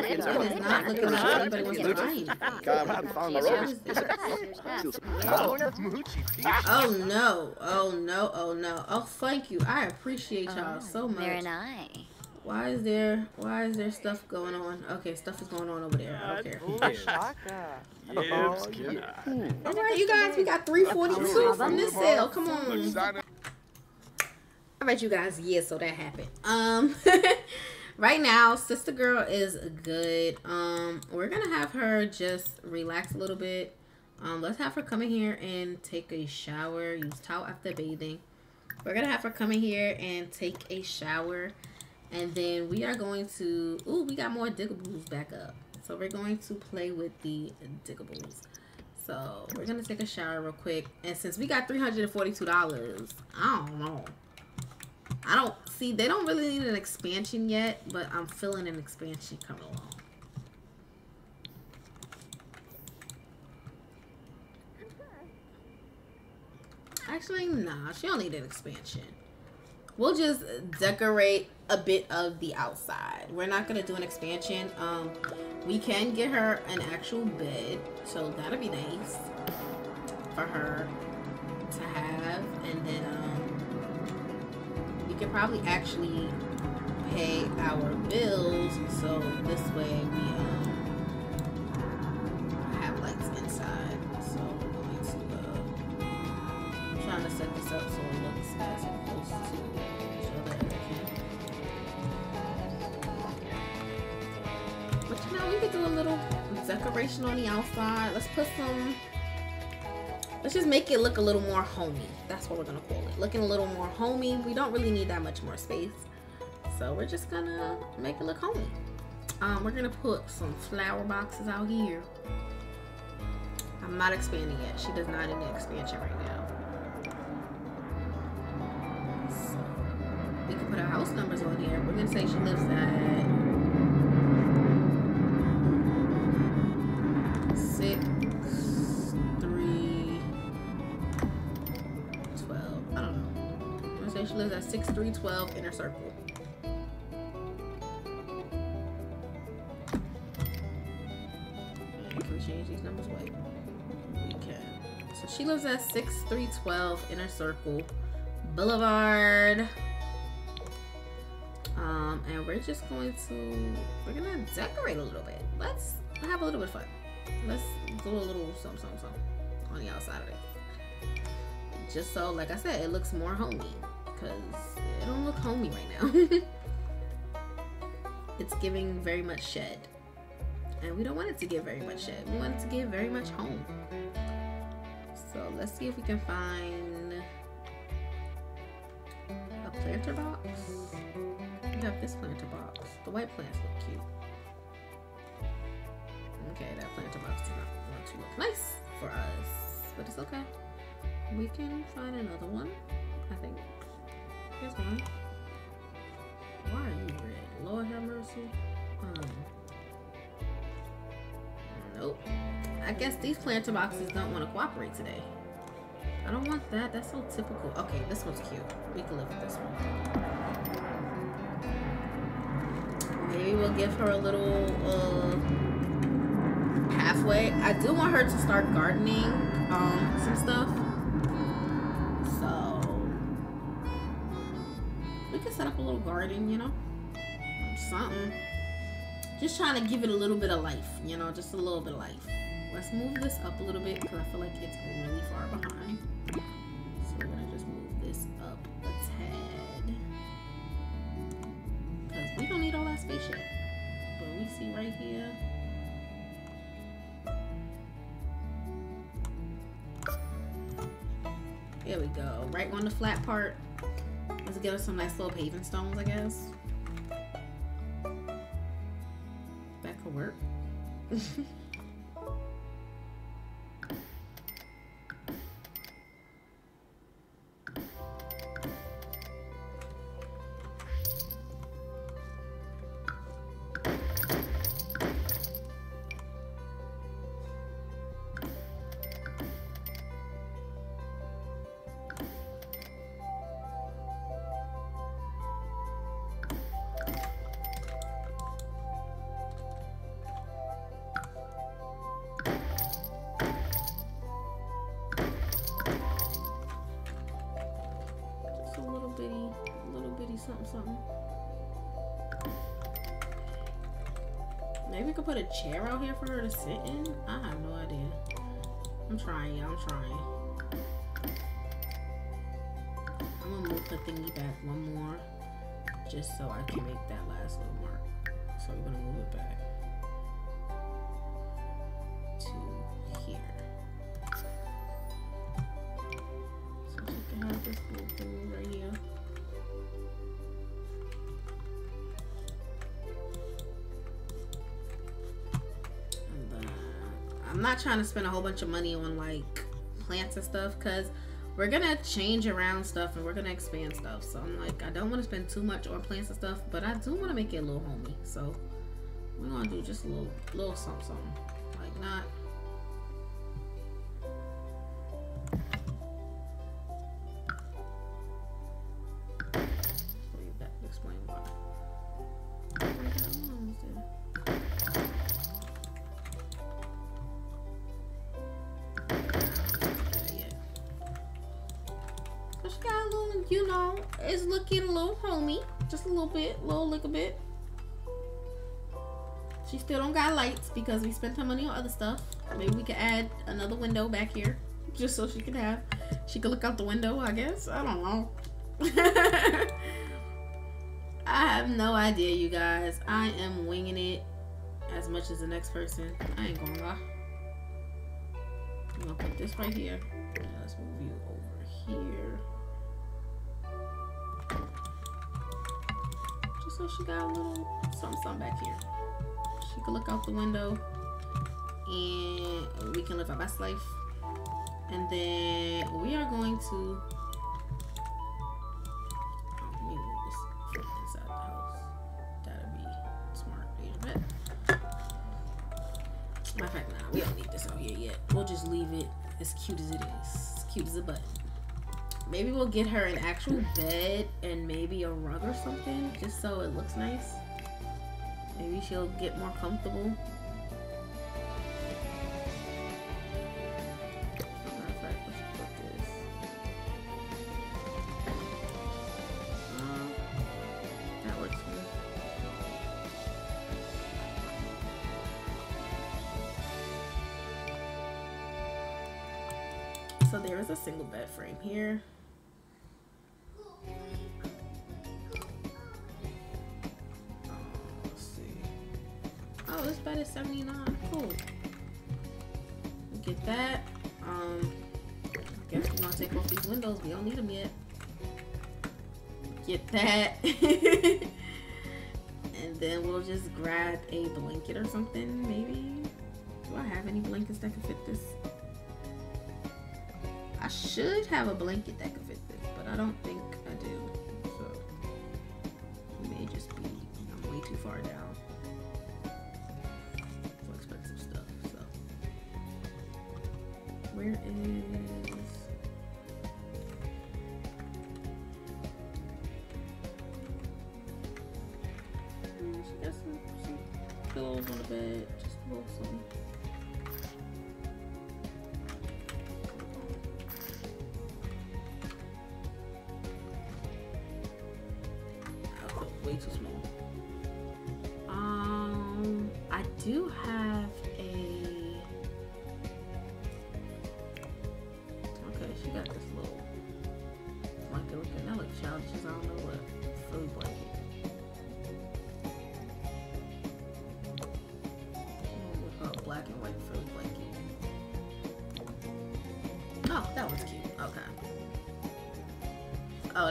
It is not looking like anybody wants to buy anything. Oh no! Oh no! Oh no! Oh thank you. I appreciate y'all so much. Very much. nice. Why is there why is there stuff going on? Okay, stuff is going on over there. I don't care. Yes, kid. Alright, you guys, we got 342 from this sale. Come on. Right, you guys. Yeah, so that happened. Um, right now, sister girl is good. Um, we're gonna have her just relax a little bit. Um, let's have her come in here and take a shower. Use towel after bathing. We're gonna have her come in here and take a shower, and then we are going to. Ooh, we got more diggables back up. So we're going to play with the diggables. So we're gonna take a shower real quick, and since we got three hundred and forty-two dollars, I don't know. I don't see they don't really need an expansion yet, but I'm feeling an expansion coming along. Actually, nah, she don't need an expansion. We'll just decorate a bit of the outside. We're not gonna do an expansion. Um, we can get her an actual bed, so that'll be nice for her to have, and then um, we could probably actually pay our bills, so this way we um have lights inside. So we're going to uh, I'm trying to set this up so it looks as close to. But you know, we could do a little decoration on the outside. Let's put some. Let's just make it look a little more homey. That's what we're gonna call it. Looking a little more homey. We don't really need that much more space, so we're just gonna make it look homey. Um, we're gonna put some flower boxes out here. I'm not expanding yet. She does not need an expansion right now. So we can put our house numbers on here. We're gonna say she lives at 6312 inner circle. Can we change these numbers? Wait. We can. So she lives at 6312 inner circle boulevard. Um, and we're just going to, we're gonna decorate a little bit. Let's have a little bit of fun. Let's do a little something, something, something on the outside of it. Just so, like I said, it looks more homey. Cause it don't look homey right now. it's giving very much shed. And we don't want it to give very much shed. We want it to give very much home. So let's see if we can find a planter box. We have this planter box. The white plants look cute. Okay, that planter box does not want to look nice for us, but it's okay. We can find another one. I think. Here's one. Why are you red? Lord have mercy. Um. Nope. I guess these planter boxes don't want to cooperate today. I don't want that. That's so typical. Okay, this one's cute. We can live with this one. Maybe we'll give her a little uh, halfway. I do want her to start gardening um, some stuff. Little garden, you know, something. Just trying to give it a little bit of life, you know, just a little bit of life. Let's move this up a little bit because I feel like it's really far behind. So we're gonna just move this up a tad. Because we don't need all that space yet. But we see right here. There we go. Right on the flat part. Let's get us some nice little paving stones, I guess. That could work. Maybe we could put a chair out here for her to sit in. I have no idea. I'm trying, yeah, I'm trying. I'm gonna move the thingy back one more, just so I can make that last little mark. So I'm gonna move it back trying to spend a whole bunch of money on like plants and stuff because we're gonna change around stuff and we're gonna expand stuff. So I'm like, I don't want to spend too much on plants and stuff, but I do want to make it a little homey. So we're gonna do just a little, little something, something. Like not. Still don't got lights because we spent her money on other stuff. Maybe we could add another window back here. Just so she could have she could look out the window, I guess. I don't know. I have no idea, you guys. I am winging it as much as the next person. I ain't gonna lie. I'm gonna put this right here. And let's move you over here. Just so she got a little something, something back here. Can look out the window and we can live our best life. And then we are going to um, minute. Matter of fact, nah, we don't need this out here yet. We'll just leave it as cute as it is. As cute as a button. Maybe we'll get her an actual bed and maybe a rug or something, just so it looks nice. Maybe she'll get more comfortable. So there is a single bed frame here. Get that. and then we'll just grab a blanket or something, maybe. Do I have any blankets that can fit this? I should have a blanket that could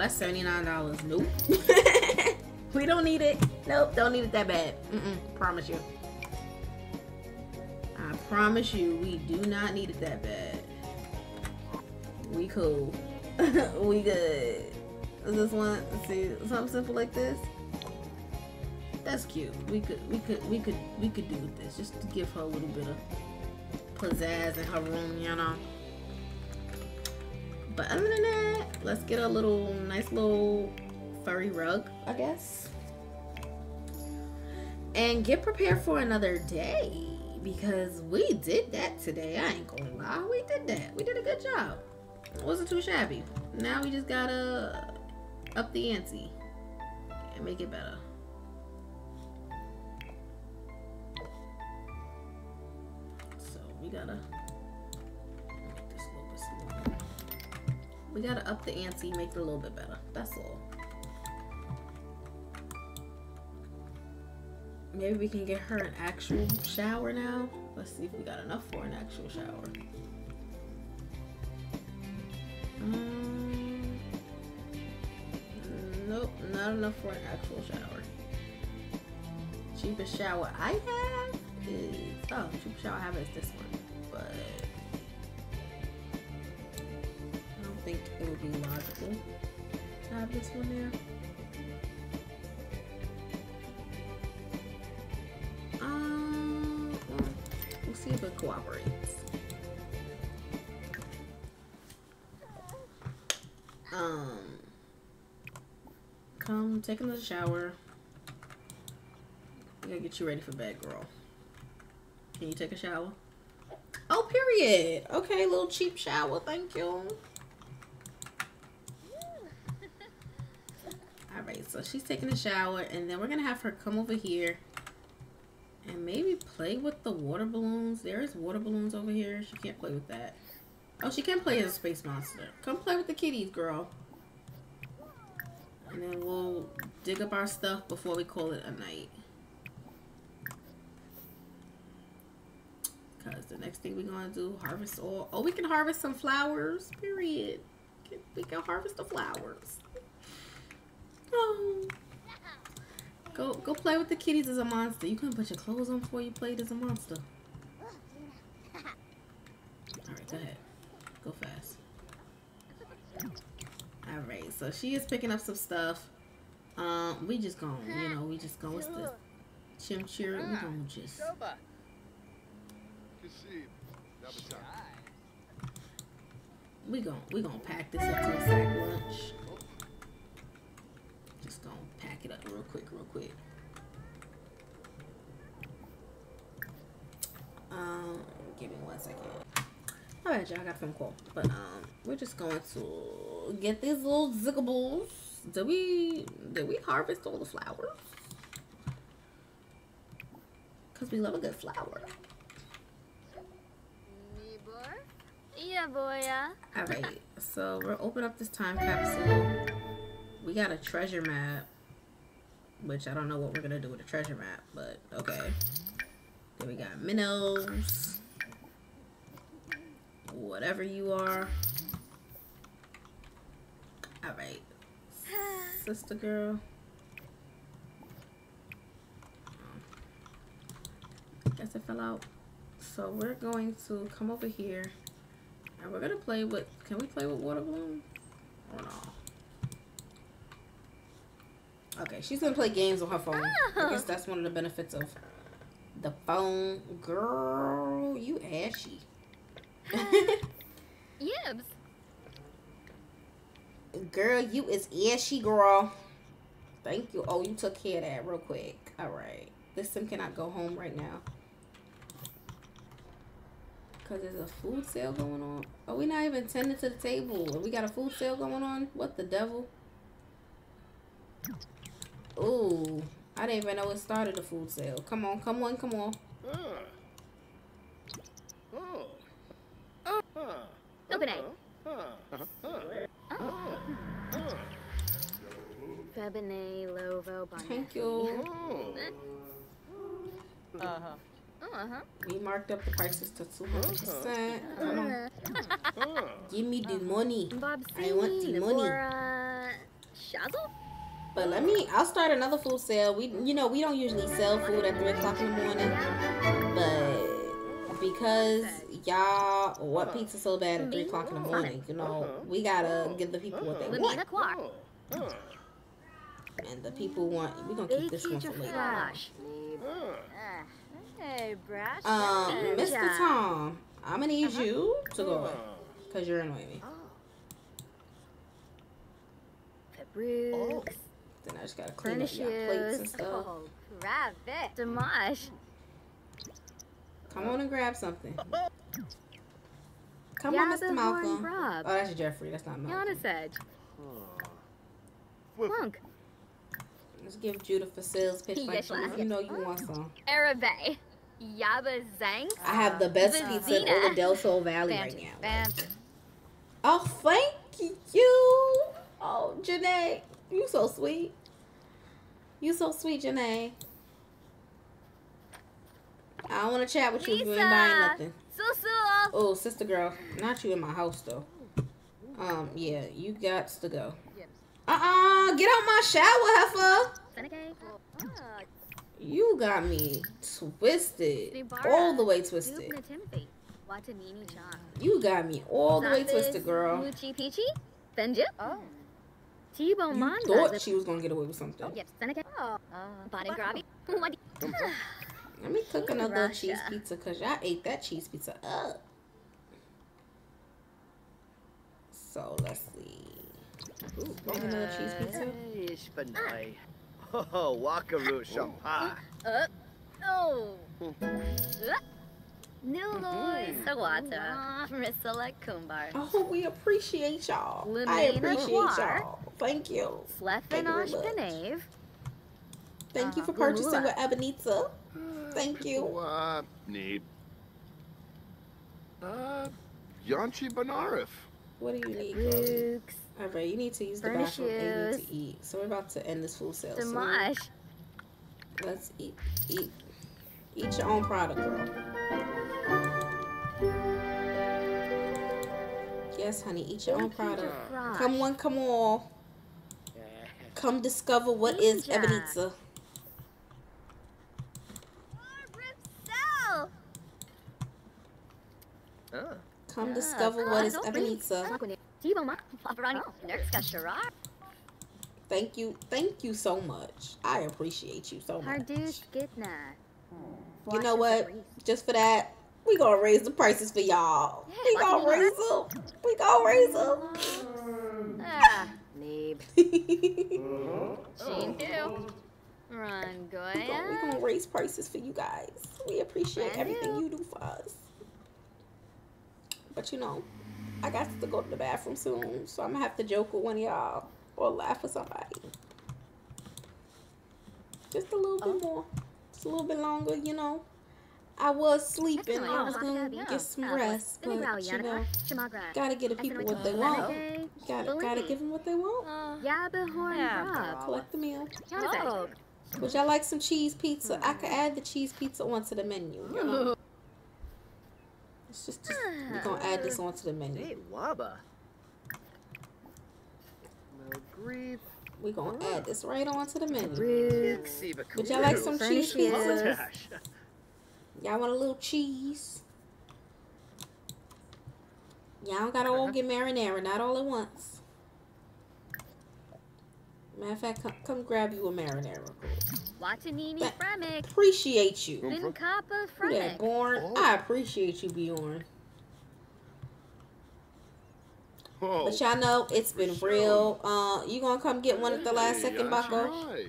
that's $79. Nope. we don't need it. Nope, don't need it that bad. Mm-mm, promise you. I promise you, we do not need it that bad. We cool. we good. Is this one? See, something simple like this. That's cute. We could, we could, we could, we could do with this just to give her a little bit of pizzazz in her room, you know. But other than that, let's get a little nice little furry rug, I guess. And get prepared for another day because we did that today. I ain't gonna lie, we did that. We did a good job. It wasn't too shabby. Now we just gotta up the ante and make it better. So we gotta We gotta up the ante, make it a little bit better. That's all. Maybe we can get her an actual shower now. Let's see if we got enough for an actual shower. Um, nope, not enough for an actual shower. Cheapest shower I have is oh, cheapest shower I have is this one, but think it would be logical to have this one there. Um, well, we'll see if it cooperates. Um, come take another shower. I gotta get you ready for bed, girl. Can you take a shower? Oh, period. Okay, little cheap shower. Thank you. Alright, so she's taking a shower, and then we're gonna have her come over here and maybe play with the water balloons. There is water balloons over here. She can't play with that. Oh, she can play as a space monster. Come play with the kitties, girl. And then we'll dig up our stuff before we call it a night. Because the next thing we're going to do, harvest all. Oh, we can harvest some flowers, period. We can harvest the flowers. Go, go play with the kitties as a monster. You couldn't put your clothes on before you played as a monster. Alright, go ahead. Go fast. Alright, so she is picking up some stuff. Um, we just gonna, you know, we just what's the chimichurri? We gonna just, we gonna, we gonna pack this into a sack lunch. Just gonna pack it up real quick, real quick. Um, give me one second. All right, y'all, I got a phone call, but um, we're just going to get these little diggables. Did we did we harvest all the flowers? Cause we love a good flower. Nibor? Yeah. All right, so we'll open up this time capsule. We got a treasure map, which I don't know what we're gonna do with the treasure map, but okay. Then we got minnows. Whatever you are. All right, sister girl. Guess it fell out. So we're going to come over here. And we're gonna play with, can we play with water balloon? Or? Okay, she's gonna play games on her phone. I guess ah. that's one of the benefits of the phone. Girl, you ashy. Yibs. Girl, you is ashy, girl. Thank you. Oh, you took care of that real quick. All right. This sim cannot go home right now. Cause there's a food sale going on. Oh, we not even tending to the table. We got a food sale going on. What the devil? Ooh, I didn't even know it started a food sale. Come on, come on, come on. Ah. Oh. Open it. Febine Lovo Thank you. Uh-huh. Uh-huh. We marked up the prices to two hundred percent. Come on, Uh, give me the money. Bob I want the money. Deborah Shazzle? But let me. I'll start another food sale. We, you know, we don't usually sell food at three o'clock in the morning, but because y'all want pizza so bad at three o'clock in the morning, you know, we gotta give the people what they want, Lamina Quark. and the people want. we're gonna keep this one for later. Flash. Hey, Brash. Um, Mr. Tom, I'm gonna need you to go away because you're annoying me. Fabrooks. Then I just gotta clean Furnish up your plates and stuff. Oh, grab it. Dimash. Come on and grab something. Come Yeah, on, Mr. Malcolm. Oh, that's Jeffrey. That's not Malcolm. Giannis Edge. Plunk. Let's give Judah for sales pitch like Yes, you. yes. You know you want some. Arabe. Yaba Zangs. I have the best Vizina. pizza in all the Del Sol Valley right Bampton. now. Bampton. Oh, thank you. Oh, Janae, you so sweet. You so sweet, Janae. I don't want to chat with you if you ain't buying nothing. Susu. Oh, sister girl, not you in my house though. Um, yeah, you got to go. Uh-uh, get out my shower, heifer. Seneca. You got me twisted, all the way twisted. Dupna Timothy. Watanini Chan. You got me all the way twisted, girl. Muchi Peachy. Benja. Oh. T-Bone You Manda. thought she was gonna get away with something. Yep, Seneca. Oh. Uh, Bottom Grabby. What? Let me cook another Russia. cheese pizza because y'all ate that cheese pizza up. So let's see. Ooh, make another cheese pizza. Ishbanai. Oh, Wakaru Shampa. Uh, oh. Uh, Niloy Sawata. Marissa Kumbar. Oh, we appreciate y'all. I appreciate y'all. Thank you. Thank you very Slefinosh much. Benave. Thank you for Uh, purchasing Lamula. with Ebonizza. Thank you. Uh, need. Uh, Yanchi Banarif. What do you need? girl? Rooks. All right, you need to use the bathroom and you need to eat. So we're about to end this food sale. soon. Dimash. Let's eat. Eat. Eat your own product, girl. Yes, honey. Eat your own product. Come on, come on. Come discover what is Ninja. Ebonizza. Ripsel. Ah. Come discover what is Ebonizza. T-Bone Ma. Paparani. Nerska Sharar. Thank you. Thank you so much. I appreciate you so much. Hardus Gitna. You know what? Just for that, we gonna raise the prices for y'all. We gonna raise them. We gonna raise them. Ah. Neeb. Sheen too. Run, We gonna, we Goya. gonna raise prices for you guys. We appreciate Brand everything new. you do for us. But you know, I got to go to the bathroom soon, so I'm gonna have to joke with one of y'all or laugh with somebody. Just a little Oh. bit more, just a little bit longer, you know. I was sleeping. I was gonna get some Uh, rest, but you know, gotta give the people what they want. Gotta, gotta give them what they want. Yabba Horn Rob. Collect the meal. Oh. Would y'all like some cheese pizza? I could add the cheese pizza onto the menu. You know? It's just, just we're gonna add this onto the menu. Hey, Waba. No grief. We're gonna add this right onto the menu. Would y'all like some cheese pizza? Tash. Y'all want a little cheese? Y'all don't gotta all get marinara, not all at once. Matter of fact, come, come grab you a marinara. Watanini That- Fremic. Appreciate you. Vin Kappa Who Fremic. that born? I appreciate you, Bjorn. Oh, But y'all know it's been real. Uh, you gonna come get one at the last second, Baco?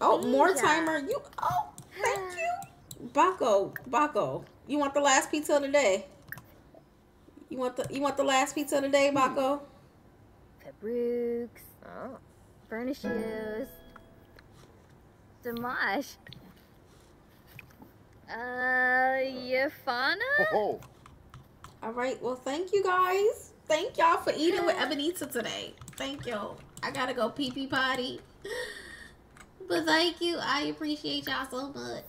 Yanchi. Oh, Mortimer. You. Oh, thank you, Baco. Baco. You want the last pizza of the day? You want the you want the last pizza of the day, Baco? Fabrooks. Oh. Furnishers. Dimash. Uh, Yafana? Oh, All right. Well, thank you guys. Thank y'all for eating with Ebonizza today. Thank y'all. I gotta go pee pee potty. But thank you. I appreciate y'all so much.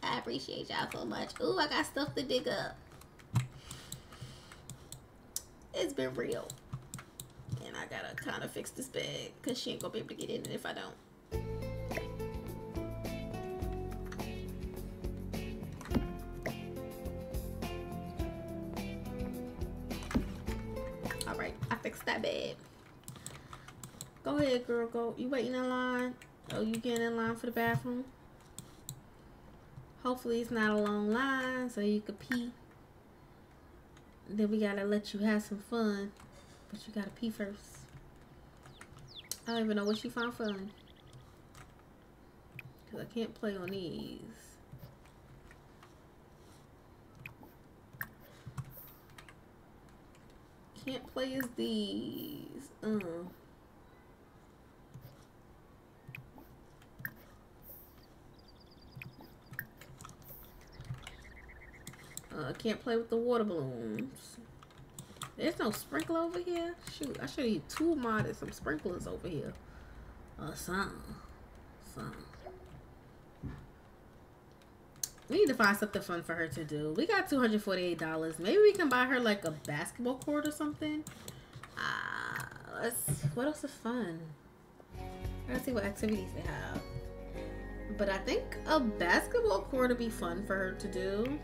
I appreciate y'all so much. Ooh, I got stuff to dig up. It's been real. And I gotta kind of fix this bed because she ain't gonna be able to get in it if I don't. All right, I fixed that bed. Go ahead, girl. Go. You waiting in line? Oh, you getting in line for the bathroom? Hopefully, it's not a long line so you could pee. Then we gotta let you have some fun, but you gotta pee first. I don't even know what you find fun. Cause I can't play on these. Can't play as these. Uh. Uh, can't play with the water balloons. There's no sprinkler over here. Shoot, I should have two modded some sprinklers over here. Uh, some, some. We need to find something fun for her to do. We got two hundred forty-eight dollars. Maybe we can buy her like a basketball court or something. Ah, let's. What else is fun? Let's see what activities they have. But I think a basketball court would be fun for her to do.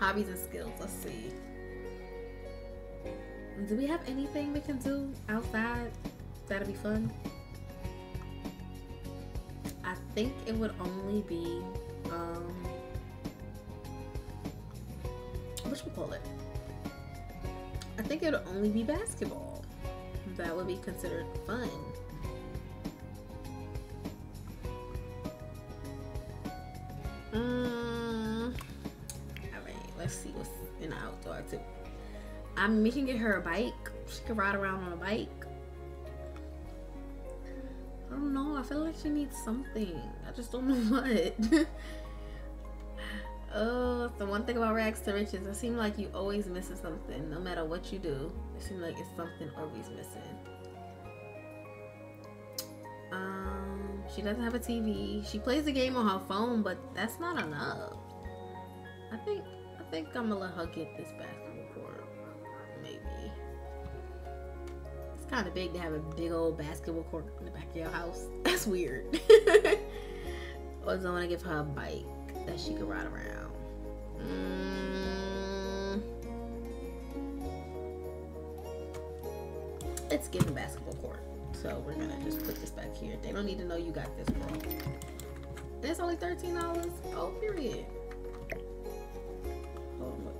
Hobbies and skills. Let's see. Do we have anything we can do outside that'll be fun? I think it would only be um what we call it? I think it would only be basketball. That would be considered fun. Activity. I'm making get her a bike. She can ride around on a bike. I don't know. I feel like she needs something. I just don't know what. oh, the one thing about rags to riches, it seems like you always missing something, no matter what you do. It seems like it's something always missing. Um, she doesn't have a TV. She plays the game on her phone, but that's not enough. I think think I'm gonna let her get this basketball court. Maybe. It's kind of big to have a big old basketball court in the back of your house. That's weird. or do I want to give her a bike that she can ride around? Mm. It's giving basketball court. So we're gonna just put this back here. They don't need to know you got this, bro. It's only thirteen dollars. Oh, period.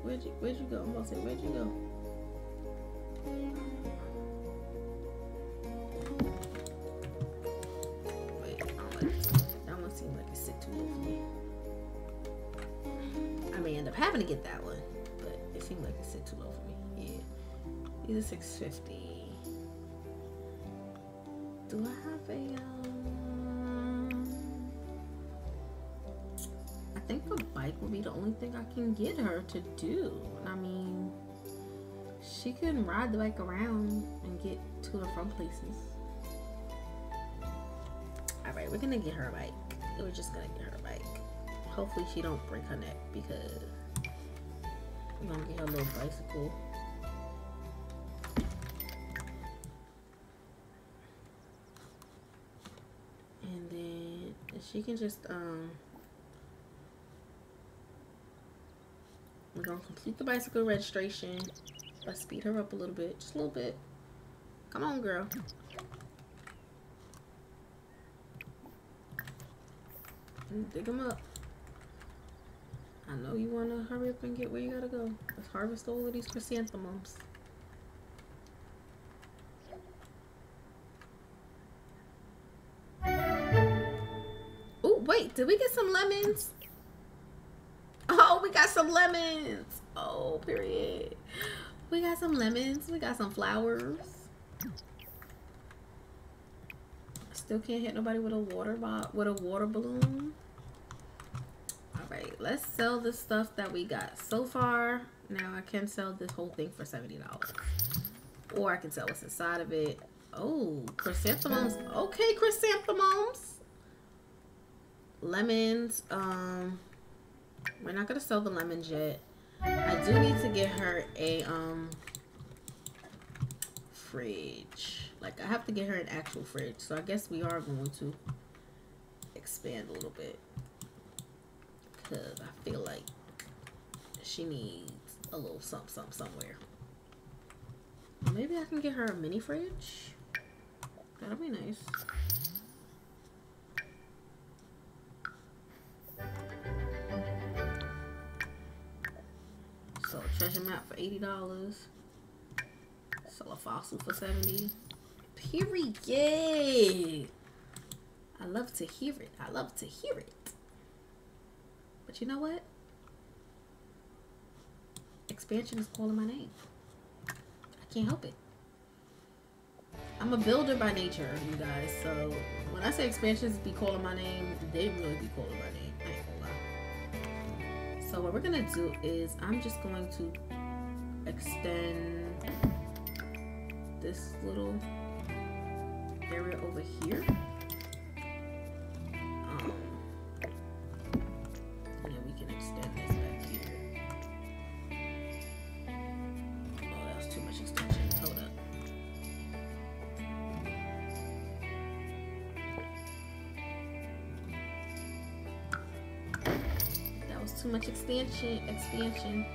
Where'd you where'd you go? I'm gonna say where'd you go? Wait. That one seems like it sit too low for me. I may end up having to get that one, but it seemed like it sit too low for me. Yeah, these are six fifty. Do I have a um? Think a bike would be the only thing I can get her to do. I mean, she can ride the bike around and get to and from places. All right, we're gonna get her a bike. We're just gonna get her a bike. Hopefully, she don't break her neck because we're gonna get her a little bicycle. And then she can just um complete the bicycle registration. Let's speed her up a little bit, just a little bit. Come on, girl. Dig them up. I know you wanna hurry up and get where you gotta go. Let's harvest all of these chrysanthemums. Oh, wait, did we get some lemons? We got some lemons. Oh, period. We got some lemons. We got some flowers. Still can't hit nobody with a water bo- with a water balloon. All right, let's sell the stuff that we got so far. Now I can sell this whole thing for seventy dollars, or I can sell what's inside of it. Oh, chrysanthemums. Okay, chrysanthemums. Lemons. Um, we're not gonna sell the lemons yet. I do need to get her a um fridge. Like I have to get her an actual fridge. So I guess we are going to expand a little bit. Cause I feel like she needs a little something, something somewhere. Maybe I can get her a mini fridge. That'll be nice. So treasure map for eighty dollars. Sell a fossil for seventy. Period. I love to hear it. I love to hear it. But you know what? Expansion is calling my name. I can't help it. I'm a builder by nature, you guys. So when I say expansions be calling my name, they really be calling my name. So what we're gonna do is I'm just going to extend this little area over here. Much expansion. Expansion.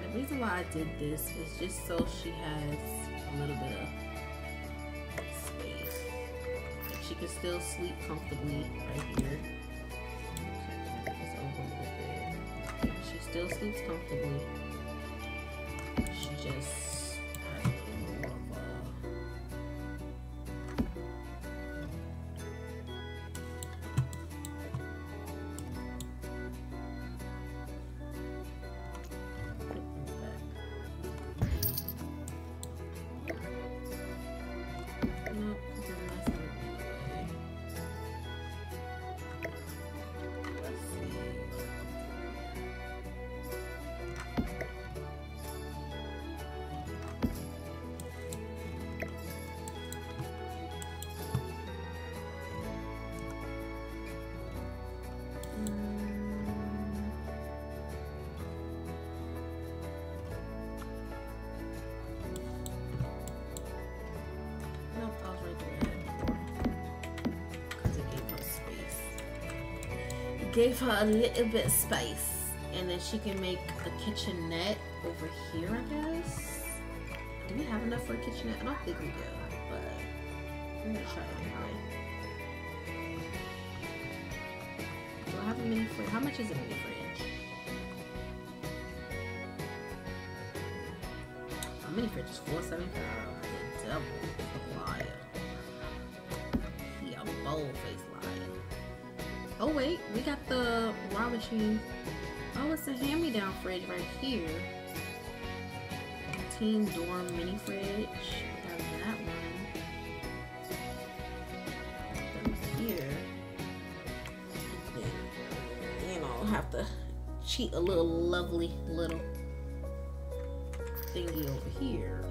The reason why I did this is just so she has a little bit of space. She can still sleep comfortably right here. She still sleeps comfortably. Just gave her a little bit of space. And then she can make a kitchenette over here, I guess. Do we have enough for a kitchenette? I don't think we do, but I'm gonna try it anyway. Do I have a mini fridge? How much is a mini fridge? A mini fridge is four seventy five. The devil, a liar. He a bold faced liar. Oh wait, we got the raw machine. Oh, it's a hand-me-down fridge right here. Teen dorm mini fridge. Have that one. Then here. You know, have to cheat a little lovely little thingy over here.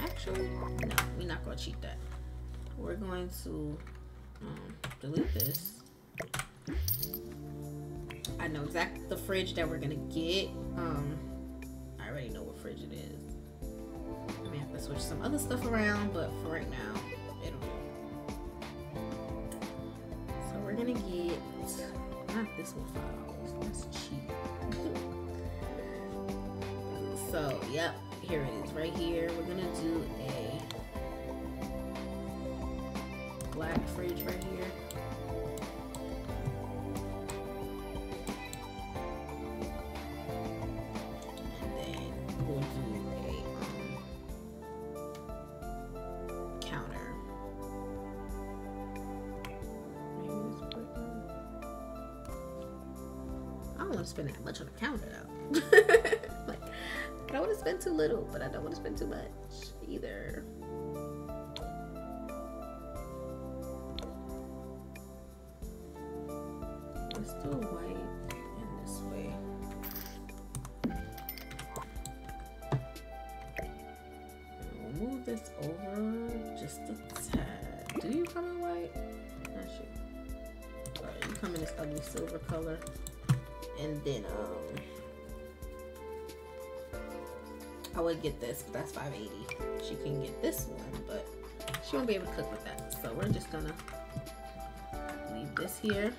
Actually, no, we're not gonna cheat that. We're going to um, delete this. I know exactly the fridge that we're gonna get. Um, I already know what fridge it is. I may have to switch some other stuff around, but for right now, it'll do. So we're gonna get not this one five dollars. That's cheap. so yep, here it is, right here. We're gonna do a black fridge right here. And then do a counter. I don't want to spend that much on a counter though. like, I don't want to spend too little, but I don't want to spend too much either. Get this, but that's 580. She can get this one, but she won't be able to cook with that. So we're just gonna leave this here.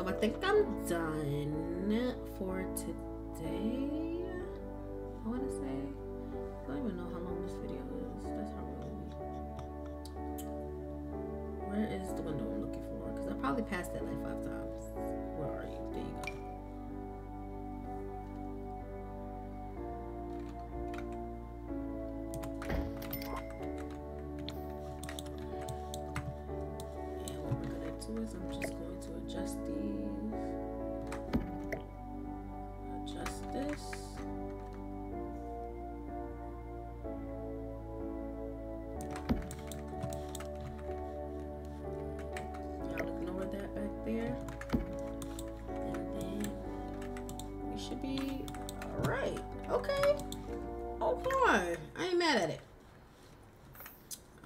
So I think I'm done for today. I want to say. I don't even know how long this video is. That's how really. Where is the window I'm looking for? Because I probably passed it like five times. Where are you? There you go. I'm just going to adjust these. Mad at it.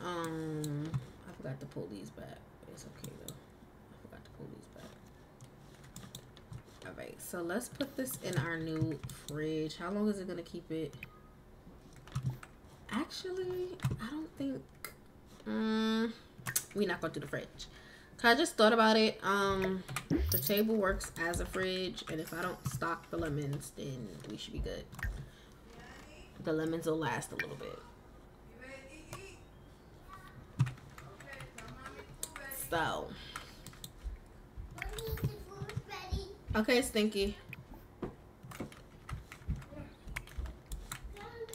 Um, I forgot to pull these back. It's okay though. I forgot to pull these back. Alright, so let's put this in our new fridge. How long is it gonna keep it? Actually, I don't think um we're not gonna do the fridge. I just thought about it. Um the table works as a fridge, and if I don't stock the lemons, then we should be good. The lemons will last a little bit. So. Okay, Stinky.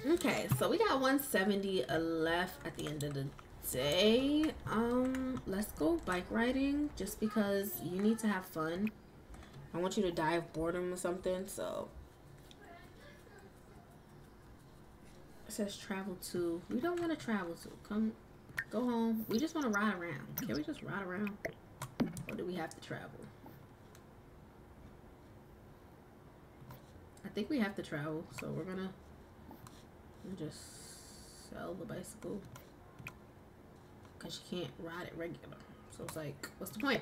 Okay, so we got 170 left at the end of the day. Um, let's go bike riding just because you need to have fun. I want you to die of boredom or something, so. It says travel to. We don't want to travel to. Come, go home. We just want to ride around. Can we just ride around? Or do we have to travel? I think we have to travel, so we're gonna just sell the bicycle because you can't ride it regular. So it's like, what's the point?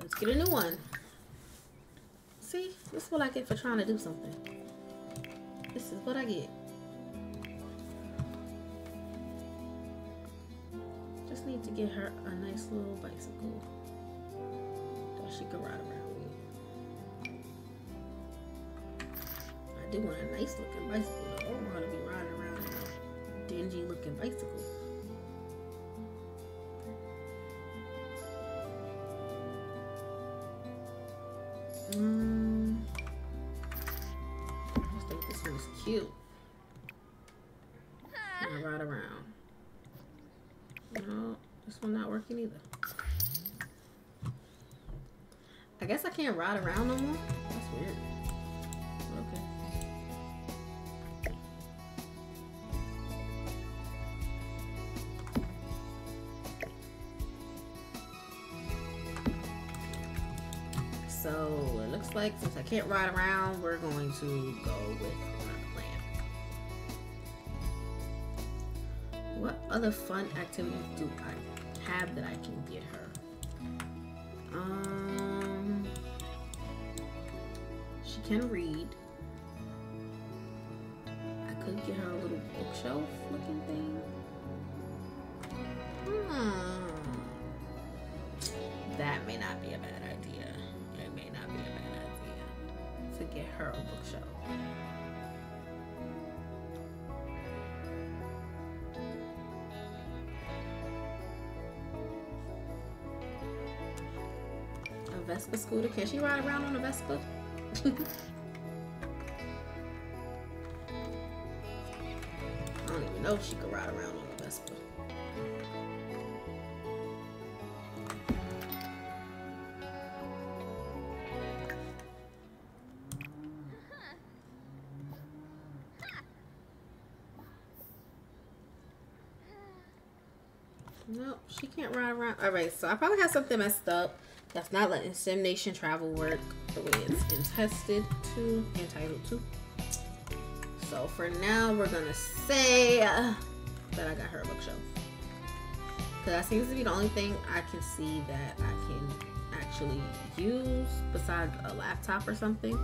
Let's get a new one. See, this is what I get for trying to do something. This is what I get. Just need to get her a nice little bicycle that she can ride around with. I do want a nice looking bicycle. I don't want to be riding around in a dingy looking bicycle. Working either. I guess I can't ride around no more. That's weird. Okay. So it looks like since I can't ride around, we're going to go with another plan. What other fun activities do I have that I can get her? Um, she can read. I could get her a little bookshelf looking thing. Hmm. That may not be a bad idea. It may not be a bad idea to get her a bookshelf. Vespa scooter? Can she ride around on a Vespa? I don't even know if she could ride around on a Vespa. Nope, she can't ride around. All right, so I probably have something messed up. That's not letting Sim Nation travel work the way it's intested to, entitled to. So for now, we're gonna say that I got her a bookshelf. Cause that seems to be the only thing I can see that I can actually use besides a laptop or something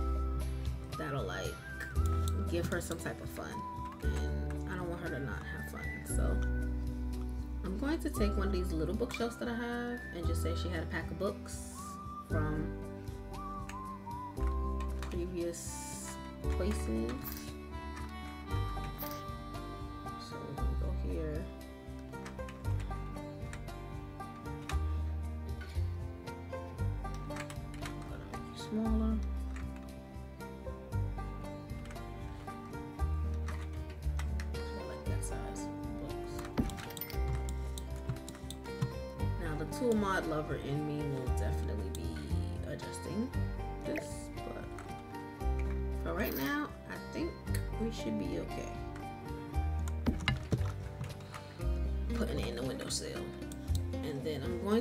that'll like give her some type of fun. And I don't want her to not have fun. So I'm going to take one of these little bookshelves that I have and just say she had a pack of books from previous places.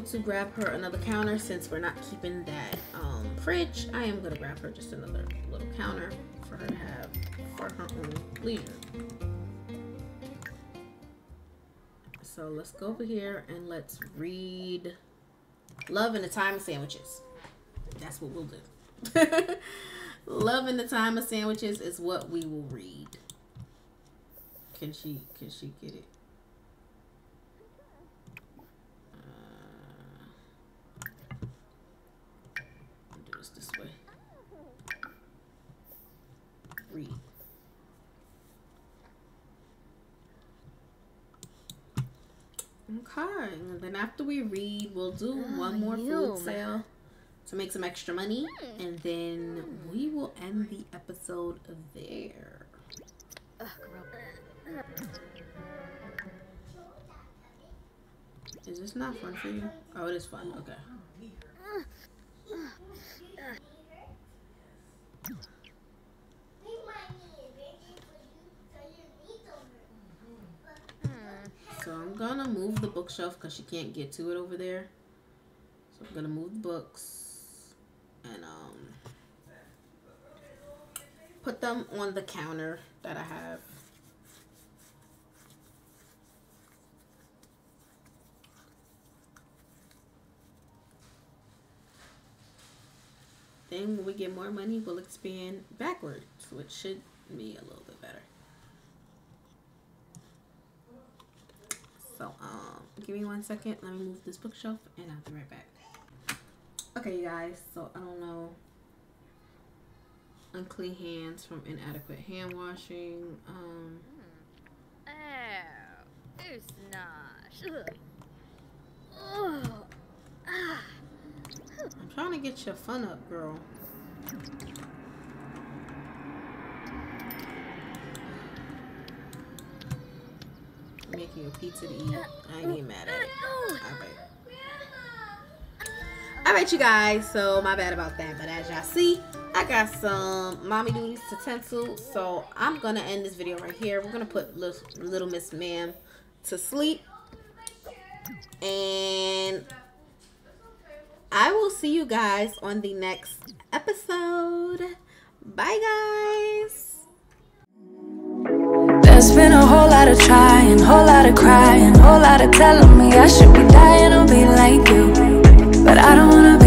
Going to grab her another counter since we're not keeping that um, fridge. I am going to grab her just another little counter for her to have for her own leisure. So let's go over here and let's read Love in the Time of Sandwiches. That's what we'll do. Love in the Time of Sandwiches is what we will read. Can she can she get it? Uh, I'll do this this way. Read. Okay, and then after we read, we'll do one more food yum. sale to make some extra money, and then we will end the episode there. Ugh. Is this not fun for you? Oh, it is fun. Okay. So I'm gonna move the bookshelf because she can't get to it over there. So I'm gonna move the books and um put them on the counter that I have. then when we get more money, we'll expand backwards, which should be a little bit better. So, um, give me one second. Let me move this bookshelf, and I'll be right back. Okay, you guys. So I don't know. Unclean hands from inadequate hand washing. Um, Oh. Oh, ah. I'm trying to get your fun up, girl. Making a pizza to eat. I ain't mad at it. Alright. Alright, you guys. So, my bad about that. But as y'all see, I got some mommy duties to to. So, I'm going to end this video right here. We're going to put little, little Miss Ma'am to sleep. And I will see you guys on the next episode. Bye, guys. There's been a whole lot of whole lot of crying, whole lot of telling me I should be dying or be like you. But I don't wanna